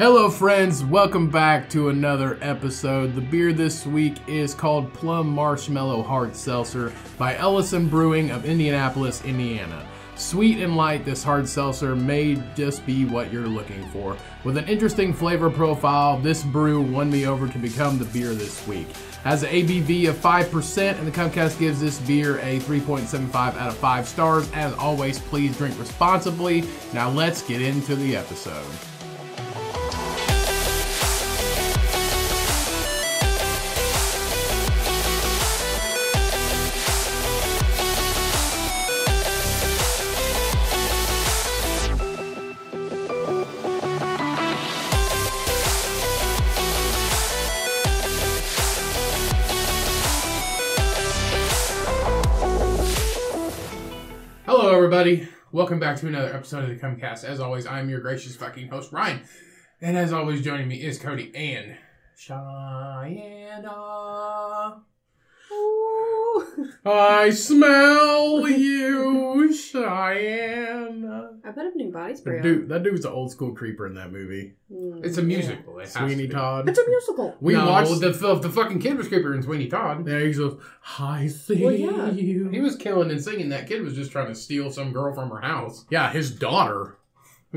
Hello, friends. Welcome back to another episode. The beer this week is called Plum Marshmallow Hard Seltzer by Ellison Brewing of Indianapolis, Indiana. Sweet and light, this hard seltzer may just be what you're looking for. With an interesting flavor profile, this brew won me over to become the beer this week. Has an ABV of 5%, and the Cummcast gives this beer a 3.75 out of 5 stars. As always, please drink responsibly. Now let's get into the episode. Welcome back to another episode of the Cummcast. As always, I'm your gracious fucking host, Ryan. And as always, joining me is Cody and Shyanne. I smell you, Shyanne. I put up new body spray. That dude, that dude's an old school creeper in that movie. on. It's a Mm, musical. It Sweeney. Todd. It's a musical. We no, watched. the, the the fucking kid was creeper in Sweeney Todd. Yeah, he goes, I see Well, yeah. you. He was killing and singing. That kid was just trying to steal some girl from her house. Yeah, his daughter.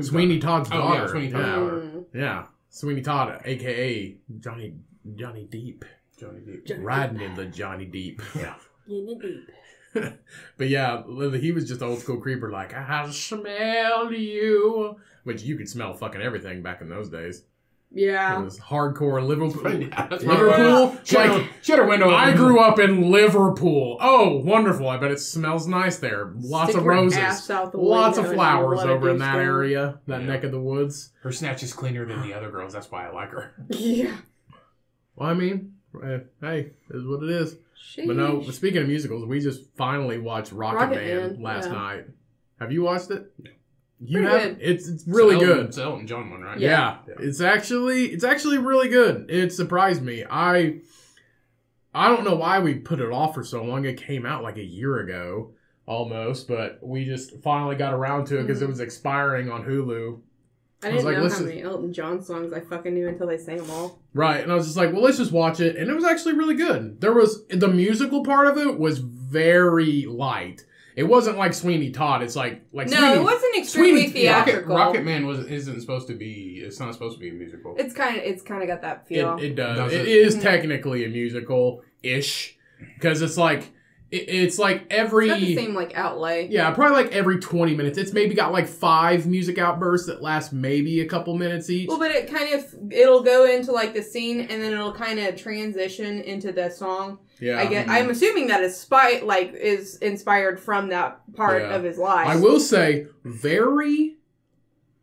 Sweeney Todd's Oh, daughter. yeah, Sweeney Todd's yeah. Mm. Yeah, Sweeney Todd, aka Johnny Johnny Deep, Johnny Depp. Johnny riding in the Johnny Deep. Yeah. In the deep. but yeah, he was just old school creeper, like I smell you, which you could smell fucking everything back in those days. Yeah. It Yeah. was hardcore Liverpool. Yeah, Liverpool, She had, her- like shut her window. I grew up in Liverpool. Oh, wonderful! I bet it smells nice there. Lots Stick of roses, ass out the lots of flowers over in that area, that Yeah. neck of the woods. Her snatch is cleaner than the other girls. That's why I like her. Yeah. Well, I mean, eh, hey, it is what it is. Sheesh. But no, speaking of musicals, we just finally watched Rocket, Rocket Man, Man, last yeah. night. Have you watched it? No. You Pretty have. good. It's it's really It's Elton- good. It's the Elton John one, right? Yeah. Yeah. it's actually it's actually really good. It surprised me. I I don't know why we put it off for so long. It came out like a year ago almost, but we just finally got around to it because it Mhm. was expiring on Hulu. I I didn't like, know how many Elton John songs I fucking knew until they sang them all. Right, and I was just like, well, let's just watch it, and it was actually really good. There was the musical part of it was very light. It wasn't like Sweeney Todd. It's like like no, Sweeney, it wasn't extremely Sweeney- theatrical. Rocket Man was isn't supposed to be. It's not supposed to be a musical. It's kind of it's kind of got that feel. It, it does. Does it it? is Mhm. technically a musical ish because it's like it, it's like every it's the same like outlay. yeah probably like every twenty minutes. It's maybe got like five music outbursts that last maybe a couple minutes each. Well, but it kind of it'll go into like the scene and then it'll kind of transition into the song. yeah, I get. Mm-hmm. I'm assuming that is spy like is inspired from that part Yeah. of his life. I will say very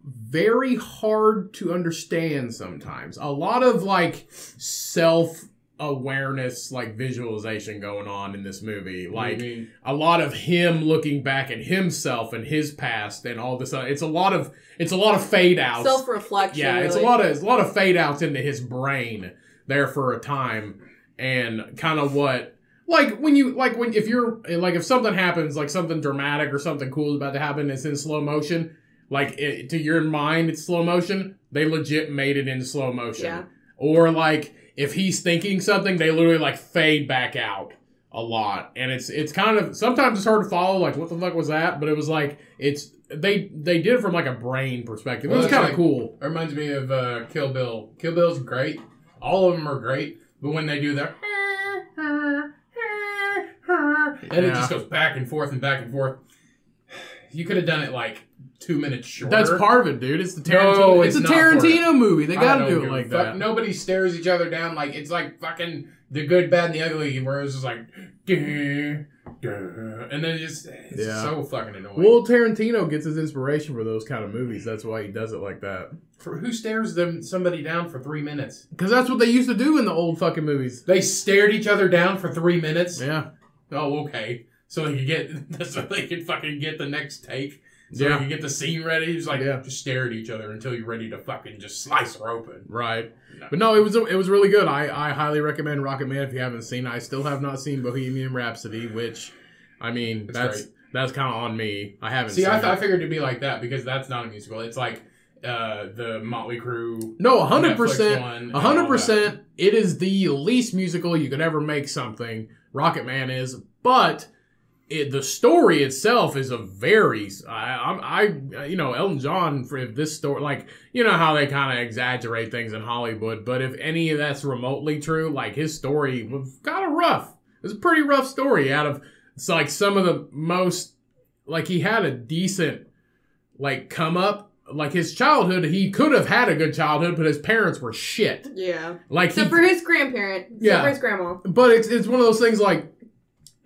very hard to understand sometimes. A lot of like self awareness like visualization going on in this movie. Mhm. Like I mean, a lot of him looking back at himself and his past and all this. Other, it's a lot of it's a lot of fade outs. Self reflection. yeah, it's a lot of it's a lot of fade outs into his brain there for a time, and kind of what like when you like when if you're like if something happens like something dramatic or something cool is about to happen, it's in slow motion. Like it, to your mind, it's slow motion. They legit made it in slow motion. Yeah. Or like if he's thinking something, they literally like fade back out a lot, and it's it's kind of sometimes it's hard to follow. Like what the fuck was that? But it was like it's they they did it from like a brain perspective. It was kind of like- cool. it reminds me of uh, Kill Bill. Kill Bill's great. All of them are great, but when they do their and it just goes back and forth and back and forth. You could have done it like two minutes shorter. That's part of it, dude. It's the No, Tarantino. it's, it's a Tarantino movie. They got to don't it like fuck. that. Nobody stares each other down like it's like fucking the good, bad, and the ugly, where it's just like, duh, duh, and then just it's Yeah. so fucking annoying. Well, Tarantino gets his inspiration for those kind of movies. That's why he does it like that. for who stares them somebody down for three minutes? Because that's what they used to do in the old fucking movies. They stared each other down for three minutes. Yeah. Oh, okay. So they could get, so they could fucking get the next take. So Yeah. you get the scene ready. It's like Yeah. just stare at each other until you're ready to fucking just slice her open. Right. No. But no, it was it was really good. I, I highly recommend Rocket Man if you haven't seen. I still have not seen Bohemian Rhapsody, which, I mean, It's that's great. that's kind of on me. I haven't See, seen I, it. I figured it'd be like that because that's not a musical. It's like uh, the Motley Crue. No, hundred percent, A hundred percent. It is the least musical you could ever make something. Rocket Man is, but it, the story itself is a very. I, I'm- I, you know, Elton John for if this story, like you know how they kind of exaggerate things in Hollywood, but if any of that's remotely true, like his story was kind of rough. It's a pretty rough story. Out of it's like some of the most, like he had a decent, like come up. Like his childhood, he could have had a good childhood, but his parents were shit. Yeah. Like he, for his grandparent. Except Yeah. for his grandma. but it's it's one of those things like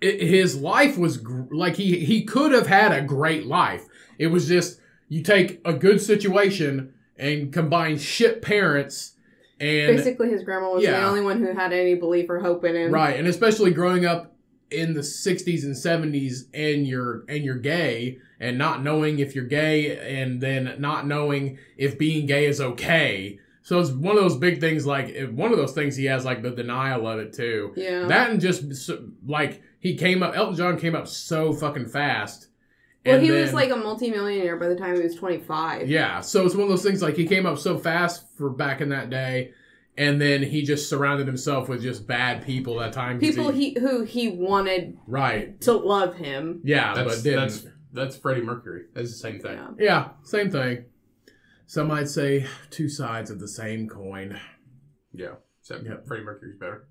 it, his life was gr- like he he could have had a great life. It was just you take a good situation and combine shit parents and Basically, his grandma was the only one who had any belief or hope in him. right, and especially growing up in the 60s and 70s and you're and you're gay and not knowing if you're gay and then not knowing if being gay is okay. So it's one of those big things like eh, one of those things he has like the denial of it too. Yeah. That and just like he came up, Elton John came up so fucking fast. well, And he was like a multimillionaire by the time he was 25. yeah. So it's one of those things like he came up so fast for back in that day, and then he just surrounded himself with just bad people that time. 'cause People he who he wanted right. to love him. Yeah, That's but didn't. that's that's Freddie Mercury. That's the same thing. Yeah. yeah, same thing. Some might say two sides of the same coin. Yeah. Except Yeah. Freddie Mercury's better.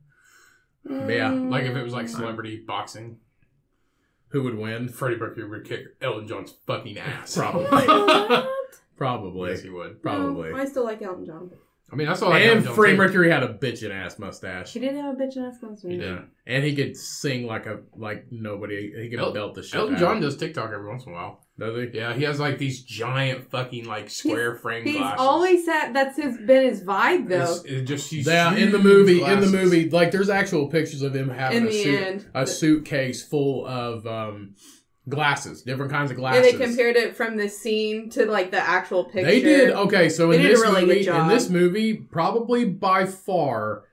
Yeah, Like if it was like Mm. celebrity boxing, Who would win? Freddie Mercury would kick Elton John's fucking ass. Probably. Probably. Yes, he would. Probably. No, I still like Elton John. I mean, I saw like Elton and Freddie too. Mercury had a bitchin' ass mustache. He did have a bitch ass mustache. He did. And he could sing like a like nobody. He could El- belt the shit. Elton out. John does TikTok every once in a while. does he? Yeah, he has like these giant fucking like square frame He's glasses. always had that's his been his vibe though. It's, it just these Yeah, in the huge movie, in the movie, like there's actual pictures of him having In a the suit, end. a suitcase full of um, glasses, different kinds of and glasses. they compared it from the scene to like the actual picture. They did okay. So They in this really movie, in this movie, probably by far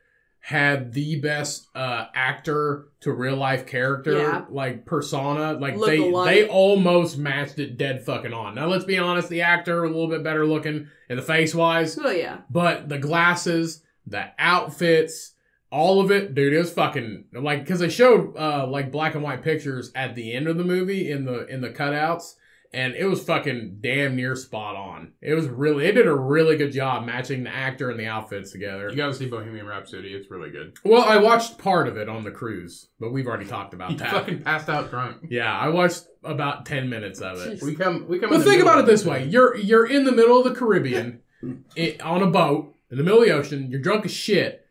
had the best uh, actor to real life character Yeah. like persona. Like Look they alike. they almost matched it dead fucking on. Now let's be honest, the actor a little bit better looking in the face wise, Oh yeah. but the glasses, the outfits. All of it, dude, it was fucking like because they showed uh like black and white pictures at the end of the movie in the in the cutouts, and it was fucking damn near spot on. It was really, it did a really good job matching the actor and the outfits together. You gotta see Bohemian Rhapsody. It's really good. Well, I watched part of it on the cruise, but we've already talked about that. fucking passed out drunk. Yeah, I watched about ten minutes of it. We come. We come. But think about it this way: you're you're in the middle of the Caribbean, on a boat in the middle of the ocean. You're drunk as shit,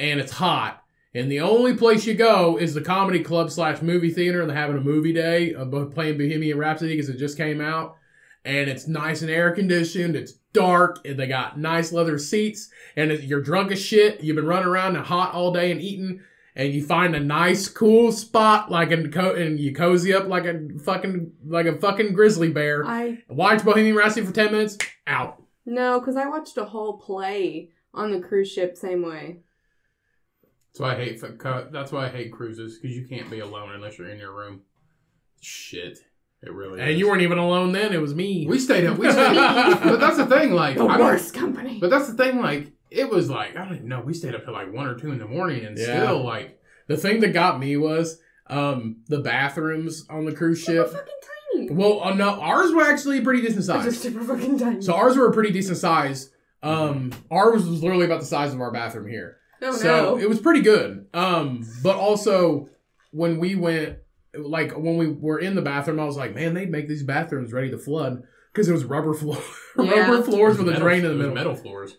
and it's hot. And the only place you go is the comedy club slash movie theater, and they're having a movie day bo- playing Bohemian Rhapsody because it just came out, and it's nice and air conditioned. It's dark, and they got nice leather seats, and you're drunk as shit. You've been running around and hot all day and eating. And you find a nice, cool spot, like a co- and you cozy up like a fucking like a fucking grizzly bear. I Watch Bohemian Rhapsody for 10 minutes, out. no, because I watched a whole play on the cruise ship same way. That's why I hate. That's why I hate cruises because you can't be alone unless you're in your room. Shit, it really. And is. you weren't even alone then, it was me. We stayed up. We stayed. but that's the thing. Like The I don't- worst company. But that's the thing. Like it was like I don't even know. We stayed up till like one or two in the morning, and Yeah. still like the thing that got me was um, the bathrooms on the cruise Super ship. fucking tiny. Well, uh, no, ours were actually pretty decent They're just size. super fucking tiny. So ours were a pretty decent size. Um, ours was literally about the size of our bathroom here. Oh so no. it was pretty good. Um, but also when we went, like when we were in the bathroom, I was like, man, they'd make these bathrooms ready to flood because it was rubber floor, Yeah. rubber floors with a drain in the it was middle. metal floors.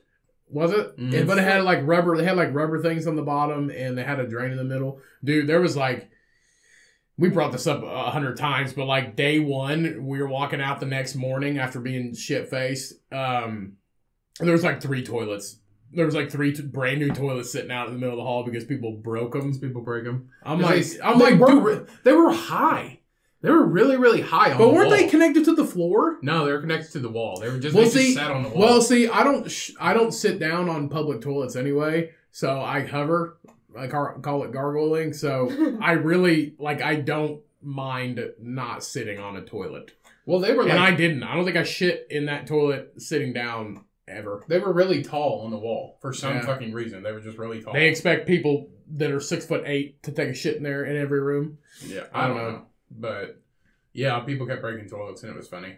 Was it? Mhm. Yeah, but it had like rubber. They had like rubber things on the bottom, and they had a drain in the middle. Dude, there was like, we brought this up a hundred times, but like day one, we were walking out the next morning after being shit faced. Um, and there was like three toilets. There was like three t- brand new toilets sitting out in the middle of the hall because people broke them. People break them. I'm like, they, I'm they like, were, dude, they were high. They were really, really high on but the weren't they connected to the floor? no, they were connected to the wall. They were just, Well, they see- just sat on the wall. Well, see, I don't, sh- I don't sit down on public toilets anyway, so I hover. I car- call it gargling. So I really like. I don't mind not sitting on a toilet. Well, they were like and I didn't. I don't think I shit in that toilet sitting down ever. they were really tall on the wall for some Yeah. fucking reason. They were just really tall. They expect people that are six foot eight to take a shit in there in every room. yeah, I don't know, but yeah, people kept breaking toilets and it was funny.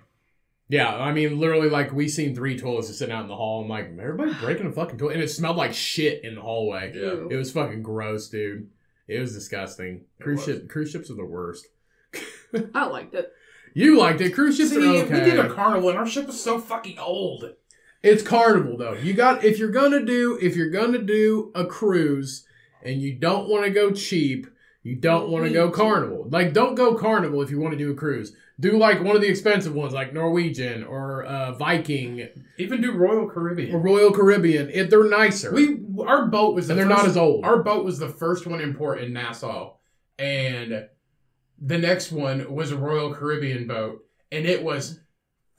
Yeah, I mean, literally, like we seen three toilets just sitting out in the hall. I'm like, everybody breaking a fucking toilet, and it smelled like shit in the hallway. Yeah. Ew. It was fucking gross, dude. It was disgusting. It Cruise was. ship, cruise ships are the worst. I liked it. You liked it. Cruise ships See, are okay. we did a carnival and our ship was so fucking old. It's carnival though. You got if you're gonna do if you're gonna do a cruise and you don't want to go cheap, you don't want to go carnival. Like don't go carnival if you want to do a cruise. Do like one of the expensive ones like Norwegian or uh, Viking Even do Royal Caribbean. or Royal Caribbean. It, they're nicer. We our boat was the and they're first, not as old. Our boat was the first one in port in Nassau, and the next one was a Royal Caribbean boat, and it was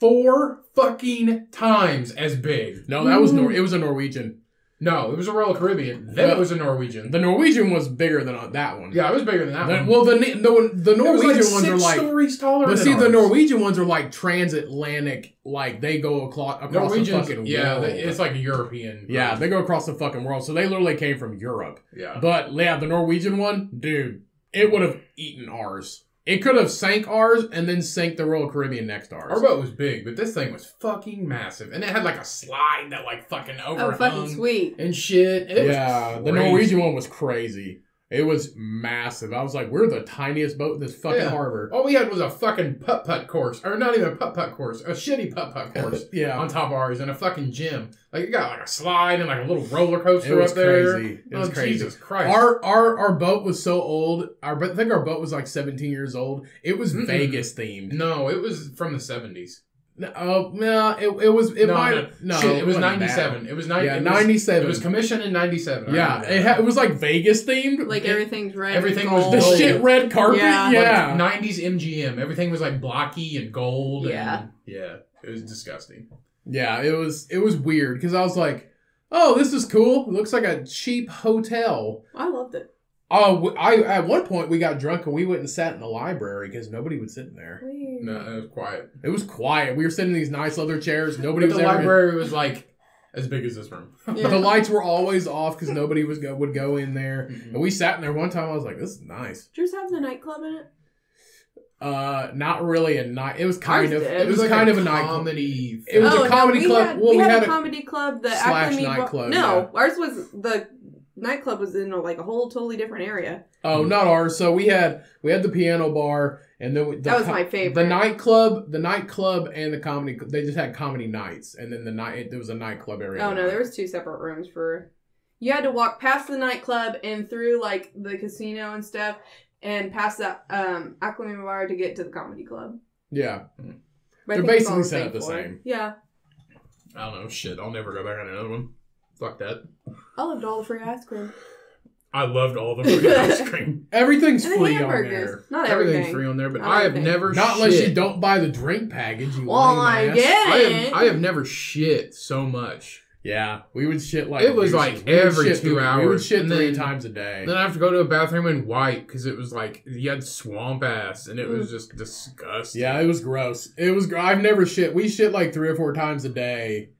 four fucking times as big. no, that was Nor. It was a Norwegian. No, it was a Royal Caribbean. Then Well, it was a Norwegian. The Norwegian was bigger than uh, that one. yeah, it was bigger than that The- one. well, the the, the It was Norwegian like ones are six like stories taller. But than see, the ours. Norwegian ones are like transatlantic, like they go across, across the Norwegians, fucking yeah, world. they- it's like a European. yeah, they go across the fucking world. So they literally came from Europe. yeah. But yeah, the Norwegian one, dude, it would have eaten ours. It could have sank ours and then sank the Royal Caribbean next to ours. Our boat was big, but this thing was fucking massive, and it had like a slide that like fucking overhung Oh, fucking sweet. and shit. It was yeah, the crazy. Norwegian one was crazy. It was massive. I was like, we're the tiniest boat in this fucking Yeah. harbor. All we had was a fucking putt putt course, or not even a putt putt course, a shitty putt putt course yeah, on top of ours, and a fucking gym. Like it got like a slide and like a little roller coaster up there. It was up there. crazy. It oh, was oh, crazy. Jesus Christ! Our our our boat was so old. Our I think our boat was like 17 years old. It was Mm-mm. Vegas themed. no, it was from the seventies. No, uh, no, it, it was it no, might no, no, Shit, it was ninety seven. It was ninety. Yeah, 97. It was commissioned in ninety seven. yeah, it, ha- it was like Vegas themed. Like It- everything's red. everything and was gold. the gold. shit red carpet. Yeah. Yeah, nineties MGM. Everything was like blocky and gold. Yeah. and, yeah. It was disgusting. yeah. It was it was weird because I was like, oh, this is cool. It looks like a cheap hotel. I loved it. Oh, w- I at one point we got drunk and we went and sat in the library because nobody was sitting there. Weird. No, it was quiet. It was quiet. We were sitting in these nice leather chairs. Nobody But was the ever in- library was like as big as this room. Yeah. The lights were always off because nobody was go would go in there. Mhm. And we sat in there one time. I was like, "This is nice." Did yours have the nightclub in it? Uh, not really a night. It was kind Ours of. did. It was kind of a night. comedy. It was a Oh, no, comedy we club. Had, Well, we, we had, had a a- comedy club. The slash Acme Bar- nightclub, No, ours was the nightclub was in like a whole totally different area. Oh, not ours. So we had we had the piano bar and then the That was my favorite. The nightclub, the nightclub, and the comedy. They just had comedy nights, and then the night there was a nightclub area. Oh no, there was two separate rooms for. You had to walk past the nightclub and through like the casino and stuff, and past that um Acme Bar to get to the comedy club. Yeah, But They're think it's all basically the set up the same. Yeah, I don't know. Shit, I'll never go back on another one. Fuck that. I loved all the free ice cream I loved all the free ice cream. everything's and the free on hamburgers. there. Not everything. Everything's free on there, but Not I have everything. never Not unless shit. you don't buy the drink package. You Well, lame I ass. get I it. have, I have never shit so much. Yeah, we would shit like It was douches. like We would every shit two three- We would hours, shit and three then- times a day. Then I have to go to a bathroom and wipe because it was like you had swamp ass and it Mm. was just disgusting. Yeah, it was gross. It was. gr- I've never shit. We shit like three or four times a day.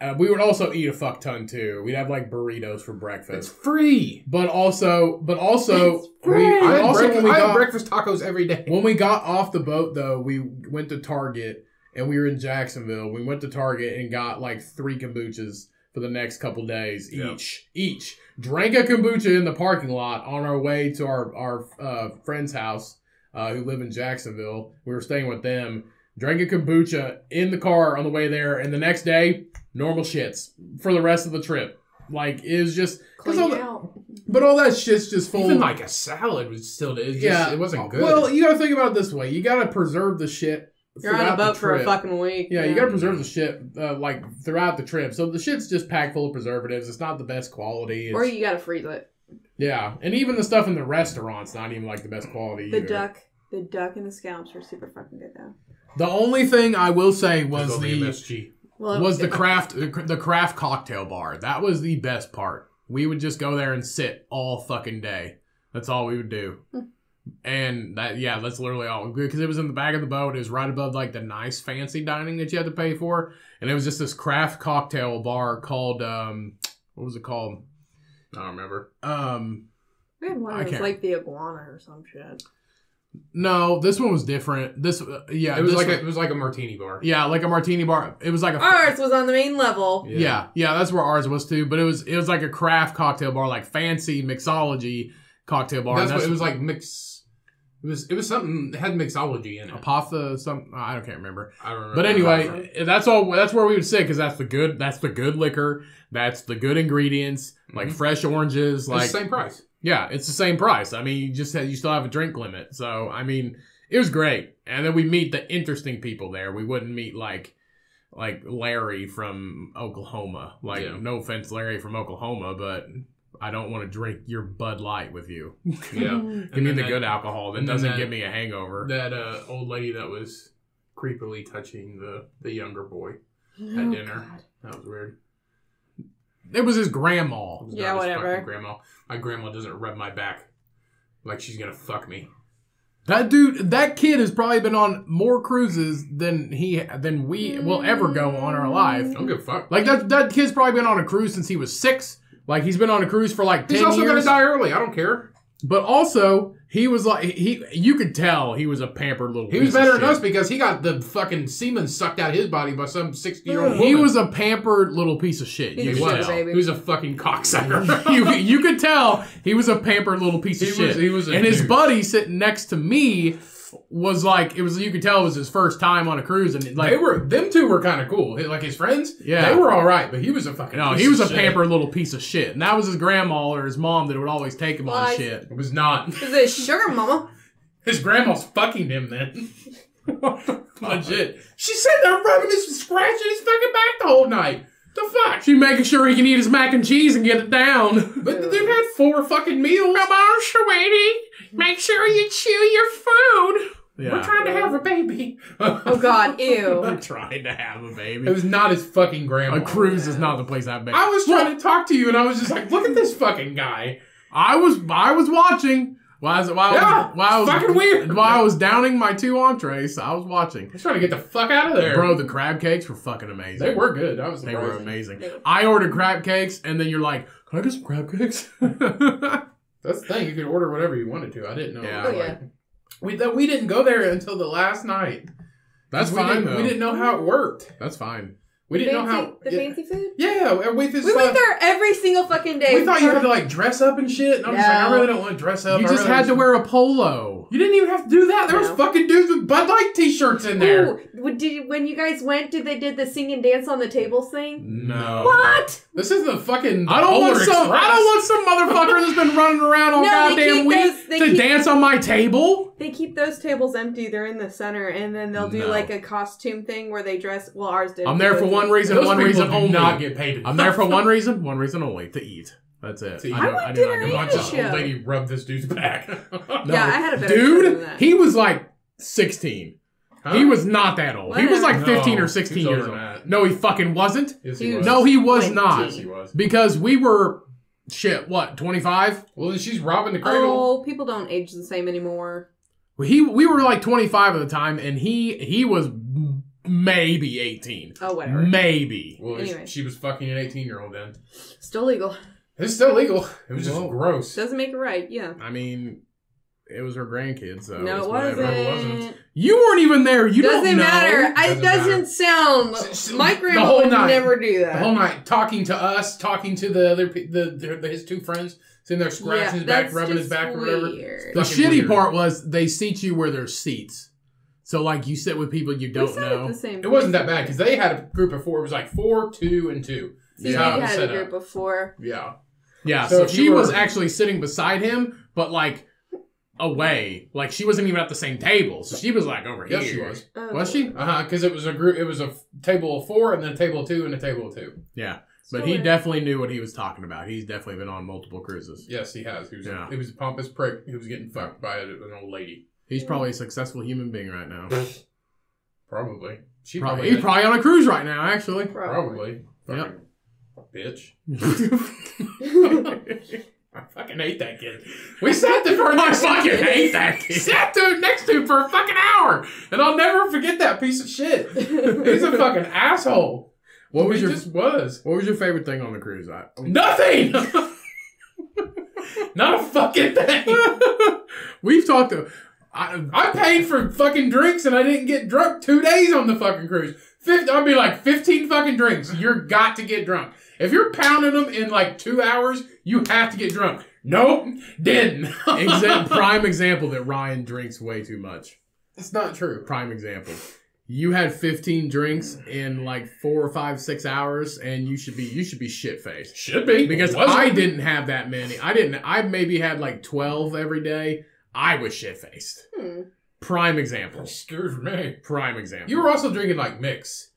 Uh, we would also eat a fuck ton too. We'd have like burritos for breakfast. it's free. But also, but also, It's we, free. I had, also breakfast, when we I had got breakfast tacos every day. when we got off the boat though, we went to Target and we were in Jacksonville. We went to Target and got like three kombuchas for the next couple days Yeah. each. Each drank a kombucha in the parking lot on our way to our our uh, friend's house uh, who live in Jacksonville. We were staying with them. Drank a kombucha in the car on the way there, and the next day, normal shits for the rest of the trip. Like it was just, 'cause Clean all the- out. but all that shit's just full. Even like a salad was still. It just, yeah, it wasn't good. Well, you gotta think about it this way: you gotta preserve the shit. You're on a boat for a fucking week. Yeah, you gotta preserve the shit uh, like throughout the trip. So the shit's just packed full of preservatives. It's not the best quality. It's, Or you gotta freeze it. yeah, and even the stuff in the restaurant's not even like the best quality. The either. duck, the duck and the scallops are super fucking good though. The only thing I will say was the MSG. Well, was the craft the craft cocktail bar. That was the best part. We would just go there and sit all fucking day. That's all we would do. And that, yeah, that's literally all because it was in the back of the boat. It was right above like the nice fancy dining that you had to pay for, and it was just this craft cocktail bar called um, what was it called? I don't remember. Um, We had one that was like the iguana or some shit. No, this one was different. This, uh, yeah, it was like one- a, it was like a martini bar. yeah, like a martini bar. It was like a Ours was on the main level. Yeah. yeah, that's where ours was too. But it was it was like a craft cocktail bar, like fancy mixology cocktail bar. That's and what it was like. Mix. It was it was something it had mixology in it. Apotha, some I don't can't remember. I don't remember. But anyway, that's all. That's where we would sit because that's the good. That's the good liquor. That's the good ingredients, like Mhm. fresh oranges. it's Like the same price. Yeah, it's the same price. I mean, you just have, you still have a drink limit. So I mean, it was great. And then we meet the interesting people there. We wouldn't meet like like Larry from Oklahoma. Like Yeah. no offense, Larry from Oklahoma, but I don't want to drink your Bud Light with you. Yeah. Give me the that- good alcohol that doesn't that- give me a hangover. That uh, old lady that was creepily touching the the younger boy Oh, at dinner. God. That was weird. It was his grandma. Was Yeah, whatever. Grandma. My grandma doesn't rub my back like she's gonna fuck me. That dude, that kid has probably been on more cruises than he than we will ever go on our life. Don't give a fuck. Like that that kid's probably been on a cruise since he was six. Like he's been on a cruise for like He's ten also gonna die early. I don't care. But also he was like he you could tell he was a pampered little. He was better than us because he got the fucking semen sucked out his body by some sixty year old. He was a pampered little piece of shit. He's You a could sugar baby. He was a fucking cocksucker. you, you could tell he was a pampered little piece of He shit. was- he was a and his buddy sitting next to me was like it was you could tell it was his first time on a cruise and like they were them two were kind of cool. Like his friends, Yeah. they were all right, but he was a fucking. no, piece he was a shit. pampered little piece of shit. And that was his grandma or his mom that would always take him on Lies. shit. It was not. Is it sugar mama? His grandma's fucking him then. Legit. She's sitting there rubbing his, scratching his fucking back the whole night. The fuck? She making sure he can eat his mac and cheese and get it down. But the dude had four fucking meals. Come on, sweetie. Make sure you chew your food. Yeah. We're trying to have a baby. Oh God, ew. We're trying to have a baby. It was not his fucking grandma. a cruise is not the place I've baby. I was trying to talk to you, and I was just like, "Look at this fucking guy." I was I was watching while I was while, I Yeah, was, while I was fucking weird. while I was downing my two entrees. I was watching. I was trying to get the fuck out of there, Bro, the crab cakes were fucking amazing. They were good. I was They were amazing. I ordered crab cakes, and then you're like, "Can I get some crab cakes?" That's the thing. You could order whatever you wanted to. I didn't know. Yeah. Oh, Like, yeah. We that we didn't go there until the last night. That's we fine. Didn't, we didn't know how it worked. That's fine. We didn't know how. the yeah, fancy food? yeah, we We thought, went there every single fucking day. We thought you had to like dress up and shit. And I'm just like, I really don't want to dress up. You I just really had to wear a polo. You didn't even have to do that. There was fucking dudes with Bud Light t-shirts in there. Ooh, did when you guys went, did they did the sing and dance on the tables thing? No. What? This is the fucking. I don't Polar want some. Express. I don't want some motherfucker that's been running around all No, goddamn keep week those- to keep- dance on my table. They keep those tables empty. They're in the center, and then they'll do No. like a costume thing where they dress. Well, ours did. I'm there for one reason, Those one people reason do only. not get paid. I'm there for one reason, one reason only to eat. That's it. To eat. I, I do- I do not dinner give And a watch this old show. lady rub this dude's back. No. Yeah, I had a better show than Dude, that. he was like 16. Huh? He was not that old. He was like No, 15 or 16 years old. that. No, he fucking wasn't. Yes, He he was- was. No, he was Like, not. Yes, he was. Because we were, shit, what, 25? Well, she's robbing the cradle. Oh, people don't age the same anymore. He we were like 25 at the time, and he he was maybe 18, Oh, whatever. maybe. Well, Anyway. she was fucking an 18 year old then. Still legal. It's still legal. It was just Whoa. gross. Doesn't make it right. Yeah. I mean, it was her grandkids, so no, it's it whatever. wasn't. It wasn't. You weren't even there. You doesn't don't know. matter. I, it Doesn't matter. doesn't sound. S- s- My the grandma whole would night. never do that. The whole night talking to us, talking to the other pe- the, the, the his two friends, sitting there scratching Yeah, his back, that's rubbing his just back or whatever. weird. The Fucking shitty weird. part was they seat you where there's seats. So like you sit with people you We don't sat at know. the same It wasn't that place. bad because they had a group of four. It was like four, two, and two. See, Yeah. we It was had set a group up. before. Yeah. Yeah, So so, she were- was actually sitting beside him, but like away. Like she wasn't even at the same table. So she was like over Yes, here. she was. Oh. Was she? Uh huh. Because it was a group. It was a f- table of four, and then a table of two, and a table of two. Yeah. Still But he weird. definitely knew what he was talking about. He's definitely been on multiple cruises. Yes, he has. He was. Yeah. He was a pompous prick. He was getting fucked by an old lady. He's probably a successful human being right now. Probably. She Probably, probably. he's probably on a cruise right now, actually. Probably. Yep. Bitch. I fucking hate that kid. We sat there for I fucking hate that kid. Sat to next to him for a fucking hour, and I'll never forget that piece of shit. He's a fucking asshole. What was he your just was What was your favorite thing on the cruise? I, nothing. Not a fucking thing. We've talked to. I, I paid for fucking drinks and I didn't get drunk two days on the fucking cruise. Fifth, I'd be like fifteen fucking drinks. You're got to get drunk. If you're pounding them in like two hours, you have to get drunk. Nope, didn't. exa- prime example that Ryan drinks way too much. it's not true. Prime example. You had 15 drinks in like four or five, six hours, and you should be you should be shit faced. Should be Because Wasn't. I didn't have that many. I didn't. I maybe had like 12 every day. I was shit faced. Hmm. Prime example. Excuse me. Prime example. You were also drinking like mix.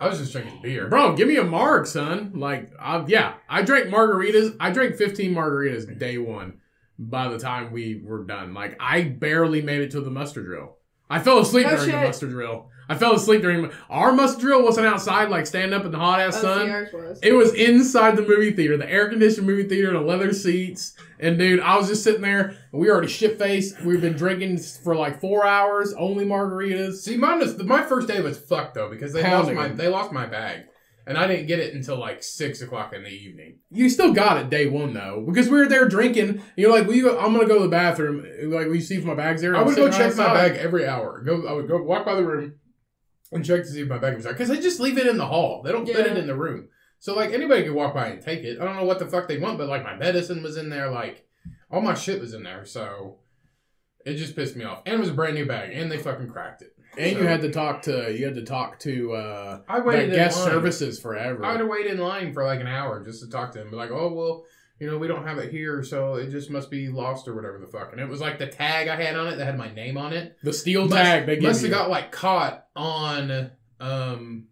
I was just drinking beer. Bro, give me a marg, son. Like, I, yeah, I drank margaritas. I drank 15 margaritas day one by the time we were done. Like, I barely made it to the muster drill. I fell asleep Oh, during the muster drill. I fell asleep during our muster drill. wasn't outside, like, standing up in the hot ass Oh, sun. see, was. It was inside the movie theater, the air conditioned movie theater, the leather seats. And dude, I was just sitting there. And we already shit faced. We've been drinking for like four hours, only margaritas. See, mine was my first day was fucked though because they Pounding lost my they lost my bag, and I didn't get it until like six o'clock in the evening. You still got it day one though, because we were there drinking. You're like, "Will you I'm gonna go to the bathroom." Like, you see if my bag's there? I would go check my bag every hour. Go, I would go walk by the room and check to see if my bag was there because they just leave it in the hall. They don't put it in the room, so like anybody could walk by and take it. I don't know what the fuck they want, but like my medicine was in there, like all my shit was in there, so it just pissed me off. And it was a brand new bag, and they fucking cracked it. And So, you had to talk to you had to talk to uh, I waited guest line. services forever. I had to wait in line for like an hour just to talk to them. Be like, oh well, you know, we don't have it here, so it just must be lost or whatever the fuck. And it was like the tag I had on it that had my name on it. the steel Must- tag they Must have got like caught on. um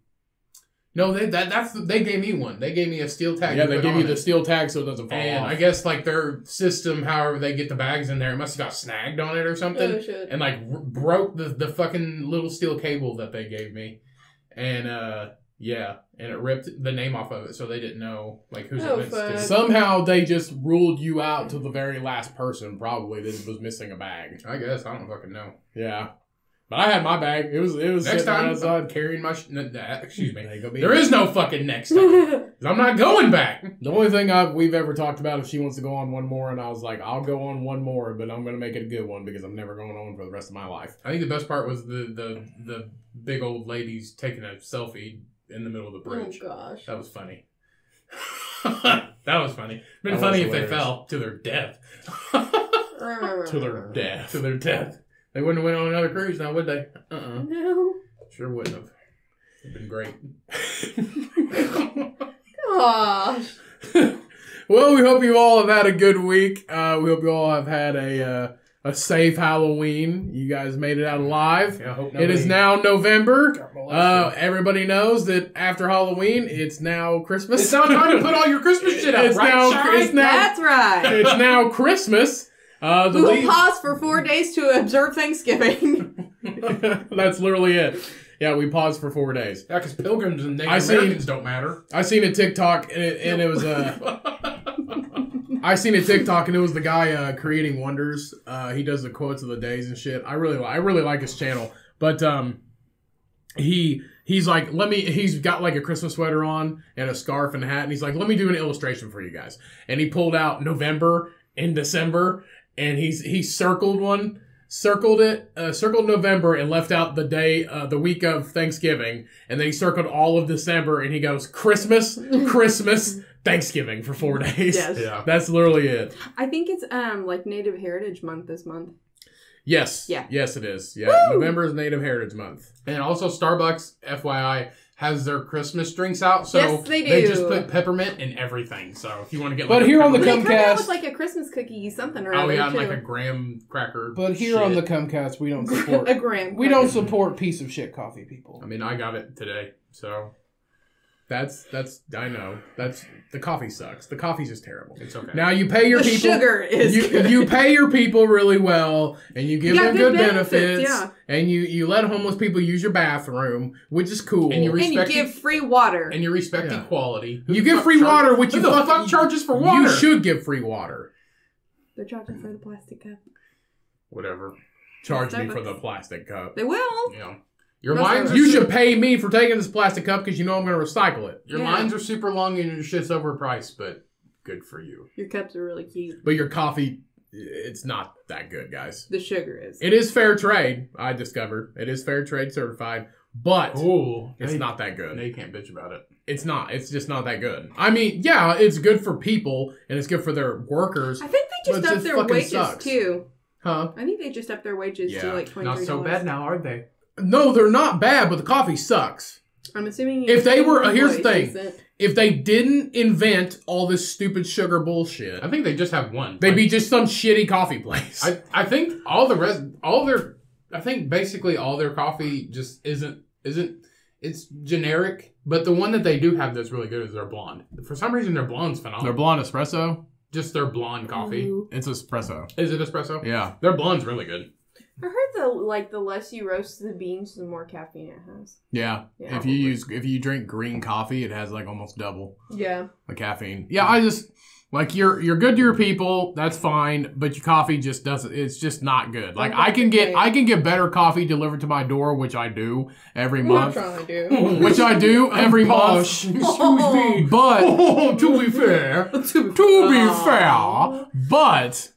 No, they that that's they gave me one. They gave me a steel tag. yeah, they put give you on the steel tag so it doesn't fall And off. I guess like their system, however they get the bags in there, it must have got snagged on it or something Oh, shit. and like r- broke the, the fucking little steel cable that they gave me and uh yeah and it ripped the name off of it so they didn't know like who's Oh, it to. Somehow they just ruled you out to the very last person, probably that was missing a bag. i guess i don't fucking know Yeah, but I had my bag. It was it was next sitting time outside. i'm carrying my sh- n- uh, excuse me There you go, baby. there is no fucking next time 'Cause i'm not going back The only thing I've, we've ever talked about if she wants to go on one more, and I was like, I'll go on one more, but I'm going to make it a good one because I'm never going on for the rest of my life. i think the best part was the the the big old ladies taking a selfie in the middle of the bridge. oh bridge gosh. that was funny that was funny been That funny was if they fell to their death To their death. to their death they wouldn't have went on another cruise now would they uh-uh No. Sure wouldn't have. It'd been great. Gosh. well, we hope you all have had a good week. Uh, we hope you all have had a uh, a safe Halloween. You guys made it out alive. Yeah, I hope It is now November. Uh, everybody knows that after Halloween, it's now Christmas. it's now time to put all your Christmas shit out, It's right, now- it's now- That's right. it's now Christmas. Uh, the We will lead- pause for four days to observe Thanksgiving. That's literally it. Yeah, we paused for four days. Yeah, because pilgrims and Native I see- Americans don't matter. I seen a TikTok and it, and it was uh, I seen a TikTok and it was the guy uh, creating wonders. Uh, he does the quotes of the days and shit. I really I really like his channel, but um, he he's like let me he's got like a Christmas sweater on and a scarf and a hat and he's like let me do an illustration for you guys. And he pulled out November and December and he's he circled one circled it uh, circled november and left out the day uh, the week of thanksgiving and then he circled all of december and he goes christmas christmas thanksgiving for four days yes. yeah. that's literally it I think it's um like Native Heritage Month this month. yes Yeah. yes it is yeah Woo! november is native heritage month And also, Starbucks, FYI, has their Christmas drinks out. So Yes, they They just put peppermint in everything. So if you want to get But like a here on the They peppermint- come Cummcast- with like a Christmas cookie something or Oh, other yeah, and too. like a graham cracker. But here on the shit. Cummcast, we don't support. a gram. we don't support piece of shit coffee people. I mean, I got it today. So that's that's i know that's the coffee sucks the coffee's just terrible it's okay. now you pay your The people sugar is you, good. you pay your people really well and you give You got them good, good benefits, benefits, yeah. and you you let homeless people use your bathroom which is cool And you and you respect give free water. and you respect Yeah. equality. Who you the give fuck free char- water which Who you the fuck- fuck charges for water? you should give free water They're charging for the plastic cup. Whatever. Charge me Starbucks. for the plastic cup. They will. You know. Your That's lines You should pay me for taking this plastic cup because you know I'm going to recycle it. Your Yeah. lines are super long and your shit's overpriced, but good for you. Your cups are really cute. But your coffee, it's not that good, guys. The sugar is. It is fair trade, I discovered. It is fair trade certified, but Cool. it's not that Now good. you can't bitch about it. It's not. It's just not that good. I mean, yeah, it's good for people and it's good for their workers. I think they just But it upped just their fucking wages sucks. too. Huh? I think they just upped their wages Yeah, to like twenty Not three so bad now, are they? No, they're not bad, but the coffee sucks. I'm assuming If they were- your here's the thing. If they didn't invent all this stupid sugar bullshit, I think they just have one. they'd Like, be just some shitty coffee place. I, I think all the rest, all their, I think basically all their coffee just isn't isn't. It's generic, but the one that they do have that's really good is their blonde. For some reason, their blonde's phenomenal. Their blonde espresso. just their blonde coffee. Ooh. It's espresso. Is it espresso? Yeah. Their blonde's really good. I heard the like the less you roast the beans, the more caffeine it has. Yeah. Yeah. if you use if you drink green coffee, it has like almost double Yeah. the caffeine. Yeah, I just like you're you're good to your people, that's fine, but your coffee just doesn't it's just not good. Like I can get I can get better coffee delivered to my door, which I do every I'm month. trying to do. Which I do every Posh. month. Excuse me. But to be fair, to be fair, but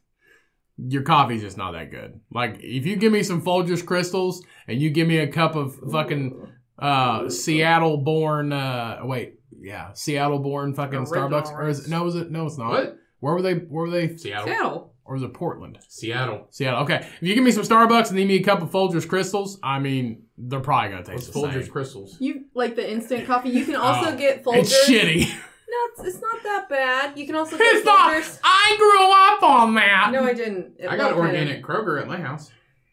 your coffee's just not that good. Like if you give me some Folgers crystals and you give me a cup of fucking uh Seattle born uh wait, yeah, Seattle born fucking Starbucks or is it, no is it no it's not. what? Where were they where were they Seattle. Seattle. or was it Portland? Seattle. Seattle. Okay. If you give me some Starbucks and give me a cup of Folgers crystals, I mean they're probably gonna What's taste the Folgers same. crystals? You like the instant coffee. You can also Oh, get Folgers. It's shitty. No, it's, it's not that bad. You can also get It's not Folgers. I grew up on that. No, I didn't. It I got looked kinda- organic Kroger at my house.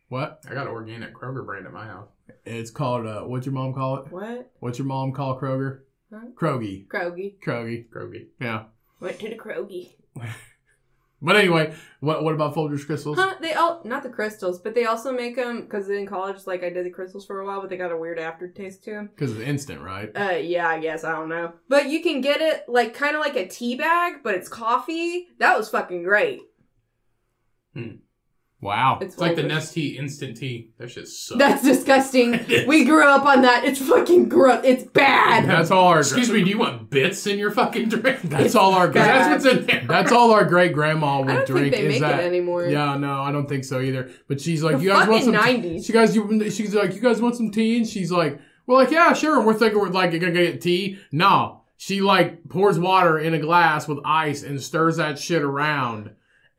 What? I got organic Kroger brand at my house. It's called uh what's your mom call it? What? What's your mom call Kroger? Huh? Krogi. Krogi. Krogi. Kroger. Yeah. Went to the Krogi. But anyway, what what about Folgers crystals? Huh? They all not the crystals, but they also make them because in college, like I did the crystals for a while, but they got a weird aftertaste to them. Because it's instant, right? Uh, yeah, I guess I don't know, but you can get it like kind of like a tea bag, but it's coffee. That was fucking great. Wow. It's, It's like the Folgers. Nestea instant tea. That shit sucks. That's disgusting. we grew up on that. It's fucking gross. It's bad. That's all our Excuse me, do you want bits in your fucking drink? That's all our 'Cause great bad. that's what's in there. That's all our great grandma would I don't drink think they is make that it anymore. Yeah, no, I don't think so either. But she's like, The you guys want some fucking tea? 90s. She guys you she's like, you guys want some tea? And she's like, We're like, yeah, sure. And we're thinking we're like gonna get tea. No. She like pours water in a glass with ice and stirs that shit around.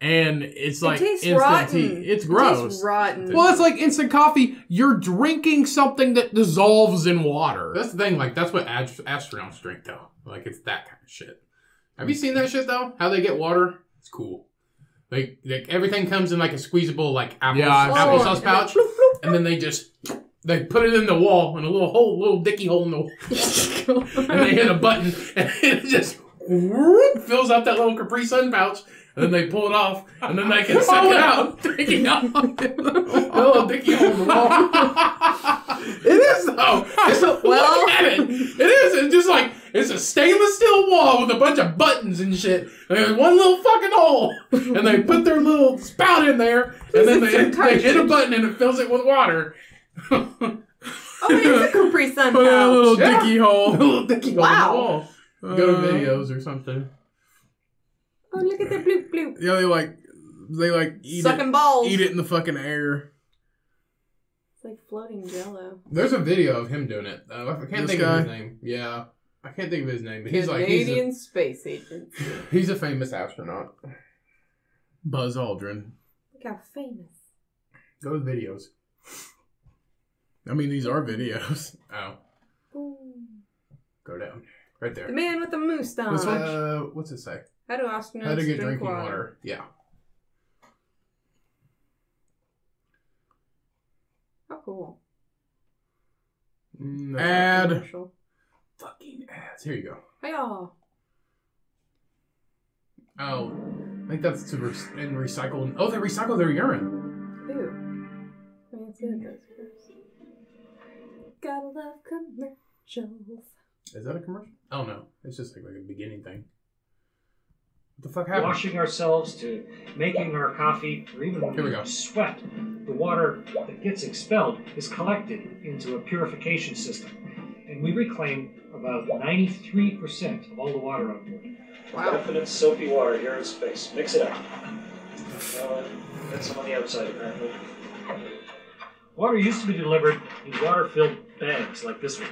And it's like it tastes instant rotten. tea. It's It gross. tastes rotten. Well, it's like instant coffee. You're drinking something that dissolves in water. That's the thing, like that's what ast- astronauts drink though. Like it's that kind of shit. Have you seen that shit though? How they get water? It's cool. Like, like everything comes in like a squeezable like apple, Yeah, I've Oh, applesauce and pouch, then bloop, bloop, and then they just they put it in the wall in a little hole, little dicky hole in the wall, and they hit a button, and it just whoop, fills up that little Capri Sun pouch. And then they pull it off, and then they can oh, suck it out. Drinking out a little dicky hole in the wall. it is though. It's, Well- look at it. It is. It's just like it's a stainless steel wall with a bunch of buttons and shit. And there's one little fucking hole, and they put their little spout in there, and then they, they hit a button and it fills it with water. Oh, it's a Capri Sun Put a little pouch. Yeah. dicky a hole. little dicky hole Wow. in the wall. Go to videos or something. Oh, look at the bloop bloop. Yeah, they like they like eat Sucking it, balls. eat it in the fucking air. It's like floating jello. There's a video of him doing it. Uh, I can't This think guy? of his name. Yeah, I can't think of his name, but he's like he's Canadian space agent. he's a famous astronaut. Buzz Aldrin. Look how famous. Go to videos. I mean, these are videos. Oh, Boom. go down right there. The man with the moustache. This uh, what's it say? How do astronauts How to get drink drinking water? water. Yeah. How cool. Mm, that's Ad. Commercial. Fucking ads. Here you go. Hiya. Oh, I think that's to re- and recycle. Oh, they recycle their urine. Ew. I mean, it's good. That's gross. Gotta love commercials. Is that a commercial? Oh no, it's just like, like a beginning thing. What the fuck happened? washing ourselves to making our coffee, or even when Here we we go. sweat, the water that gets expelled is collected into a purification system. And we reclaim about 93% of all the water on board. Wow. Definite soapy water here in space. Mix it up. Uh, and some on the outside, apparently. Water used to be delivered in water-filled bags like this one.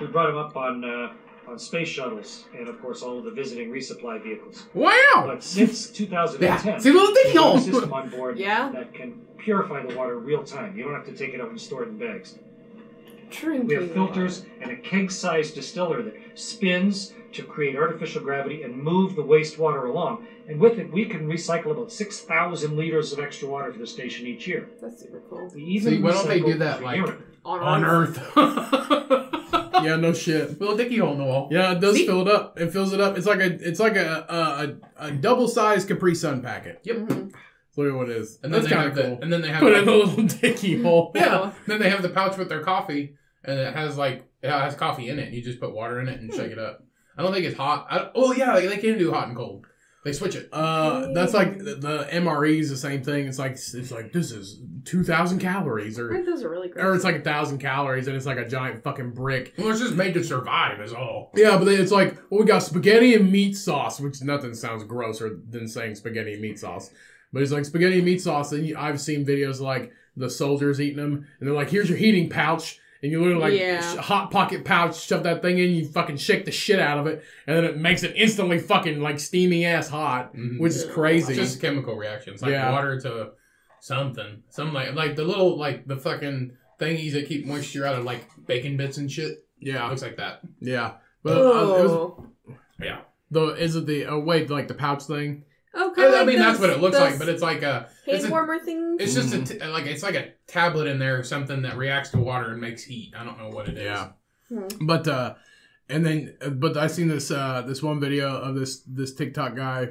We brought them up on uh, on space shuttles and, of course, all of the visiting resupply vehicles. Wow! But since 2010, Yeah, see, little we have a hole. system on board Yeah. that can purify the water real time. You don't have to take it out and store it in bags. Drinking. We have filters and a keg-sized distiller that spins to create artificial gravity and move the wastewater along. And with it, we can recycle about 6,000 liters of extra water for the station each year. That's super cool. We even See, why don't they do that, like- unit. On, On Earth. Earth. Yeah, no shit. Little dicky hole in the wall. Yeah, it does See? fill it up. It fills it up. It's like a it's like a a, a, a double sized Capri Sun packet. Yep. Mhm. Look at what it is. And then That's they kind have of the cool. and then they have Put like- in a little dicky hole. Yeah. Then they have the pouch with their coffee, and it has like it has coffee in it. And you just put water in it and shake it up. I don't think it's hot. I, oh yeah, they, they can do hot and cold. They switch it. Uh, that's like the, the MRE is the same thing. It's like it's like this is two thousand calories, or those are really great. or it's like a thousand calories, and it's like a giant fucking brick. Well, it's just made to survive, is all. Yeah, but then it's like, well, we got spaghetti and meat sauce, which nothing sounds grosser than saying spaghetti and meat sauce. But it's like spaghetti and meat sauce, and I've seen videos like the soldiers eating them, and they're like, here's your heating pouch, and you literally like Yeah. hot pocket pouch, shove that thing in, you fucking shake the shit out of it, and then it makes it instantly fucking like steamy ass hot, Mhm. which is crazy. It's just a chemical reactions, like Yeah. water to something. Some like like the little like the fucking thingies that keep moisture out of like bacon bits and shit. It yeah, looks like that. yeah. But uh, it was oh. Yeah. the is it the oh wait like the pouch thing? Oh, I, kind I like mean, that's what it looks like, but it's like a it's hand a, warmer things. it's just a Mhm. like it's like a tablet in there or something that reacts to water and makes heat. I don't know what it is. Yeah. Hmm. But uh and then uh, but I seen this uh this one video of this this TikTok guy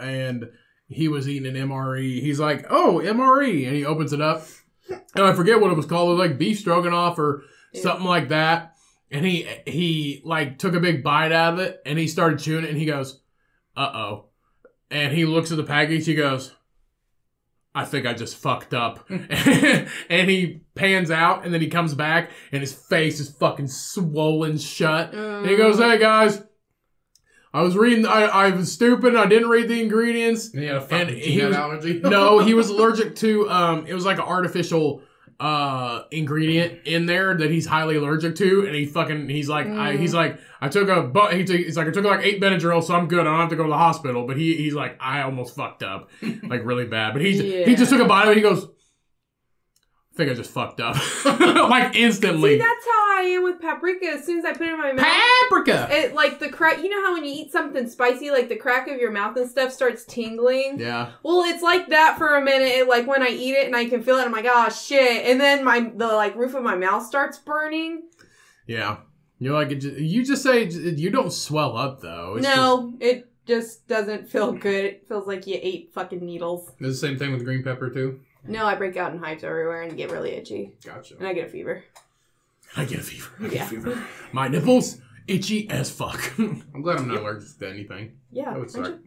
and he was eating an MRE. He's like, "Oh, MRE." And he opens it up. And I forget what it was called. It was like beef stroganoff or Yeah. something like that. And he he like took a big bite out of it and he started chewing it and he goes, "Uh-oh." And he looks at the package. He goes, I think I just fucked up. and he pans out and then he comes back and his face is fucking swollen shut. And he goes, Uh, Hey guys, I was reading, I, I was stupid. I didn't read the ingredients. And he had a fucking And he was- allergy. No, he was allergic to, um, it was like an artificial, uh, ingredient in there that he's highly allergic to. And he fucking, he's like, I, Mm. he's like, I took a, but he took, he's like, I took like eight Benadryl, so I'm good. I don't have to go to the hospital. But he, he's like, I almost fucked up, like really bad. But he, he just took a bite it. He goes, I think I just fucked up, like instantly. See, that's how I am with paprika. As soon as I put it in my mouth, Paprika. it like the crack. You know how when you eat something spicy, like the crack of your mouth and stuff starts tingling. Yeah. Well, it's like that for a minute. It, like when I eat it and I can feel it, I'm like, oh shit, and then my the like roof of my mouth starts burning. Yeah. You know, like, it ju- you just say you don't swell up though. It's no, it just doesn't feel good. It feels like you ate fucking needles. It's the same thing with green pepper too. No, I break out in hives everywhere and get really itchy, Gotcha. and I get a fever. I get a fever. I get Yeah. a fever. My nipples itchy as fuck. I'm glad I'm not allergic to anything. Yeah, That would aren't suck.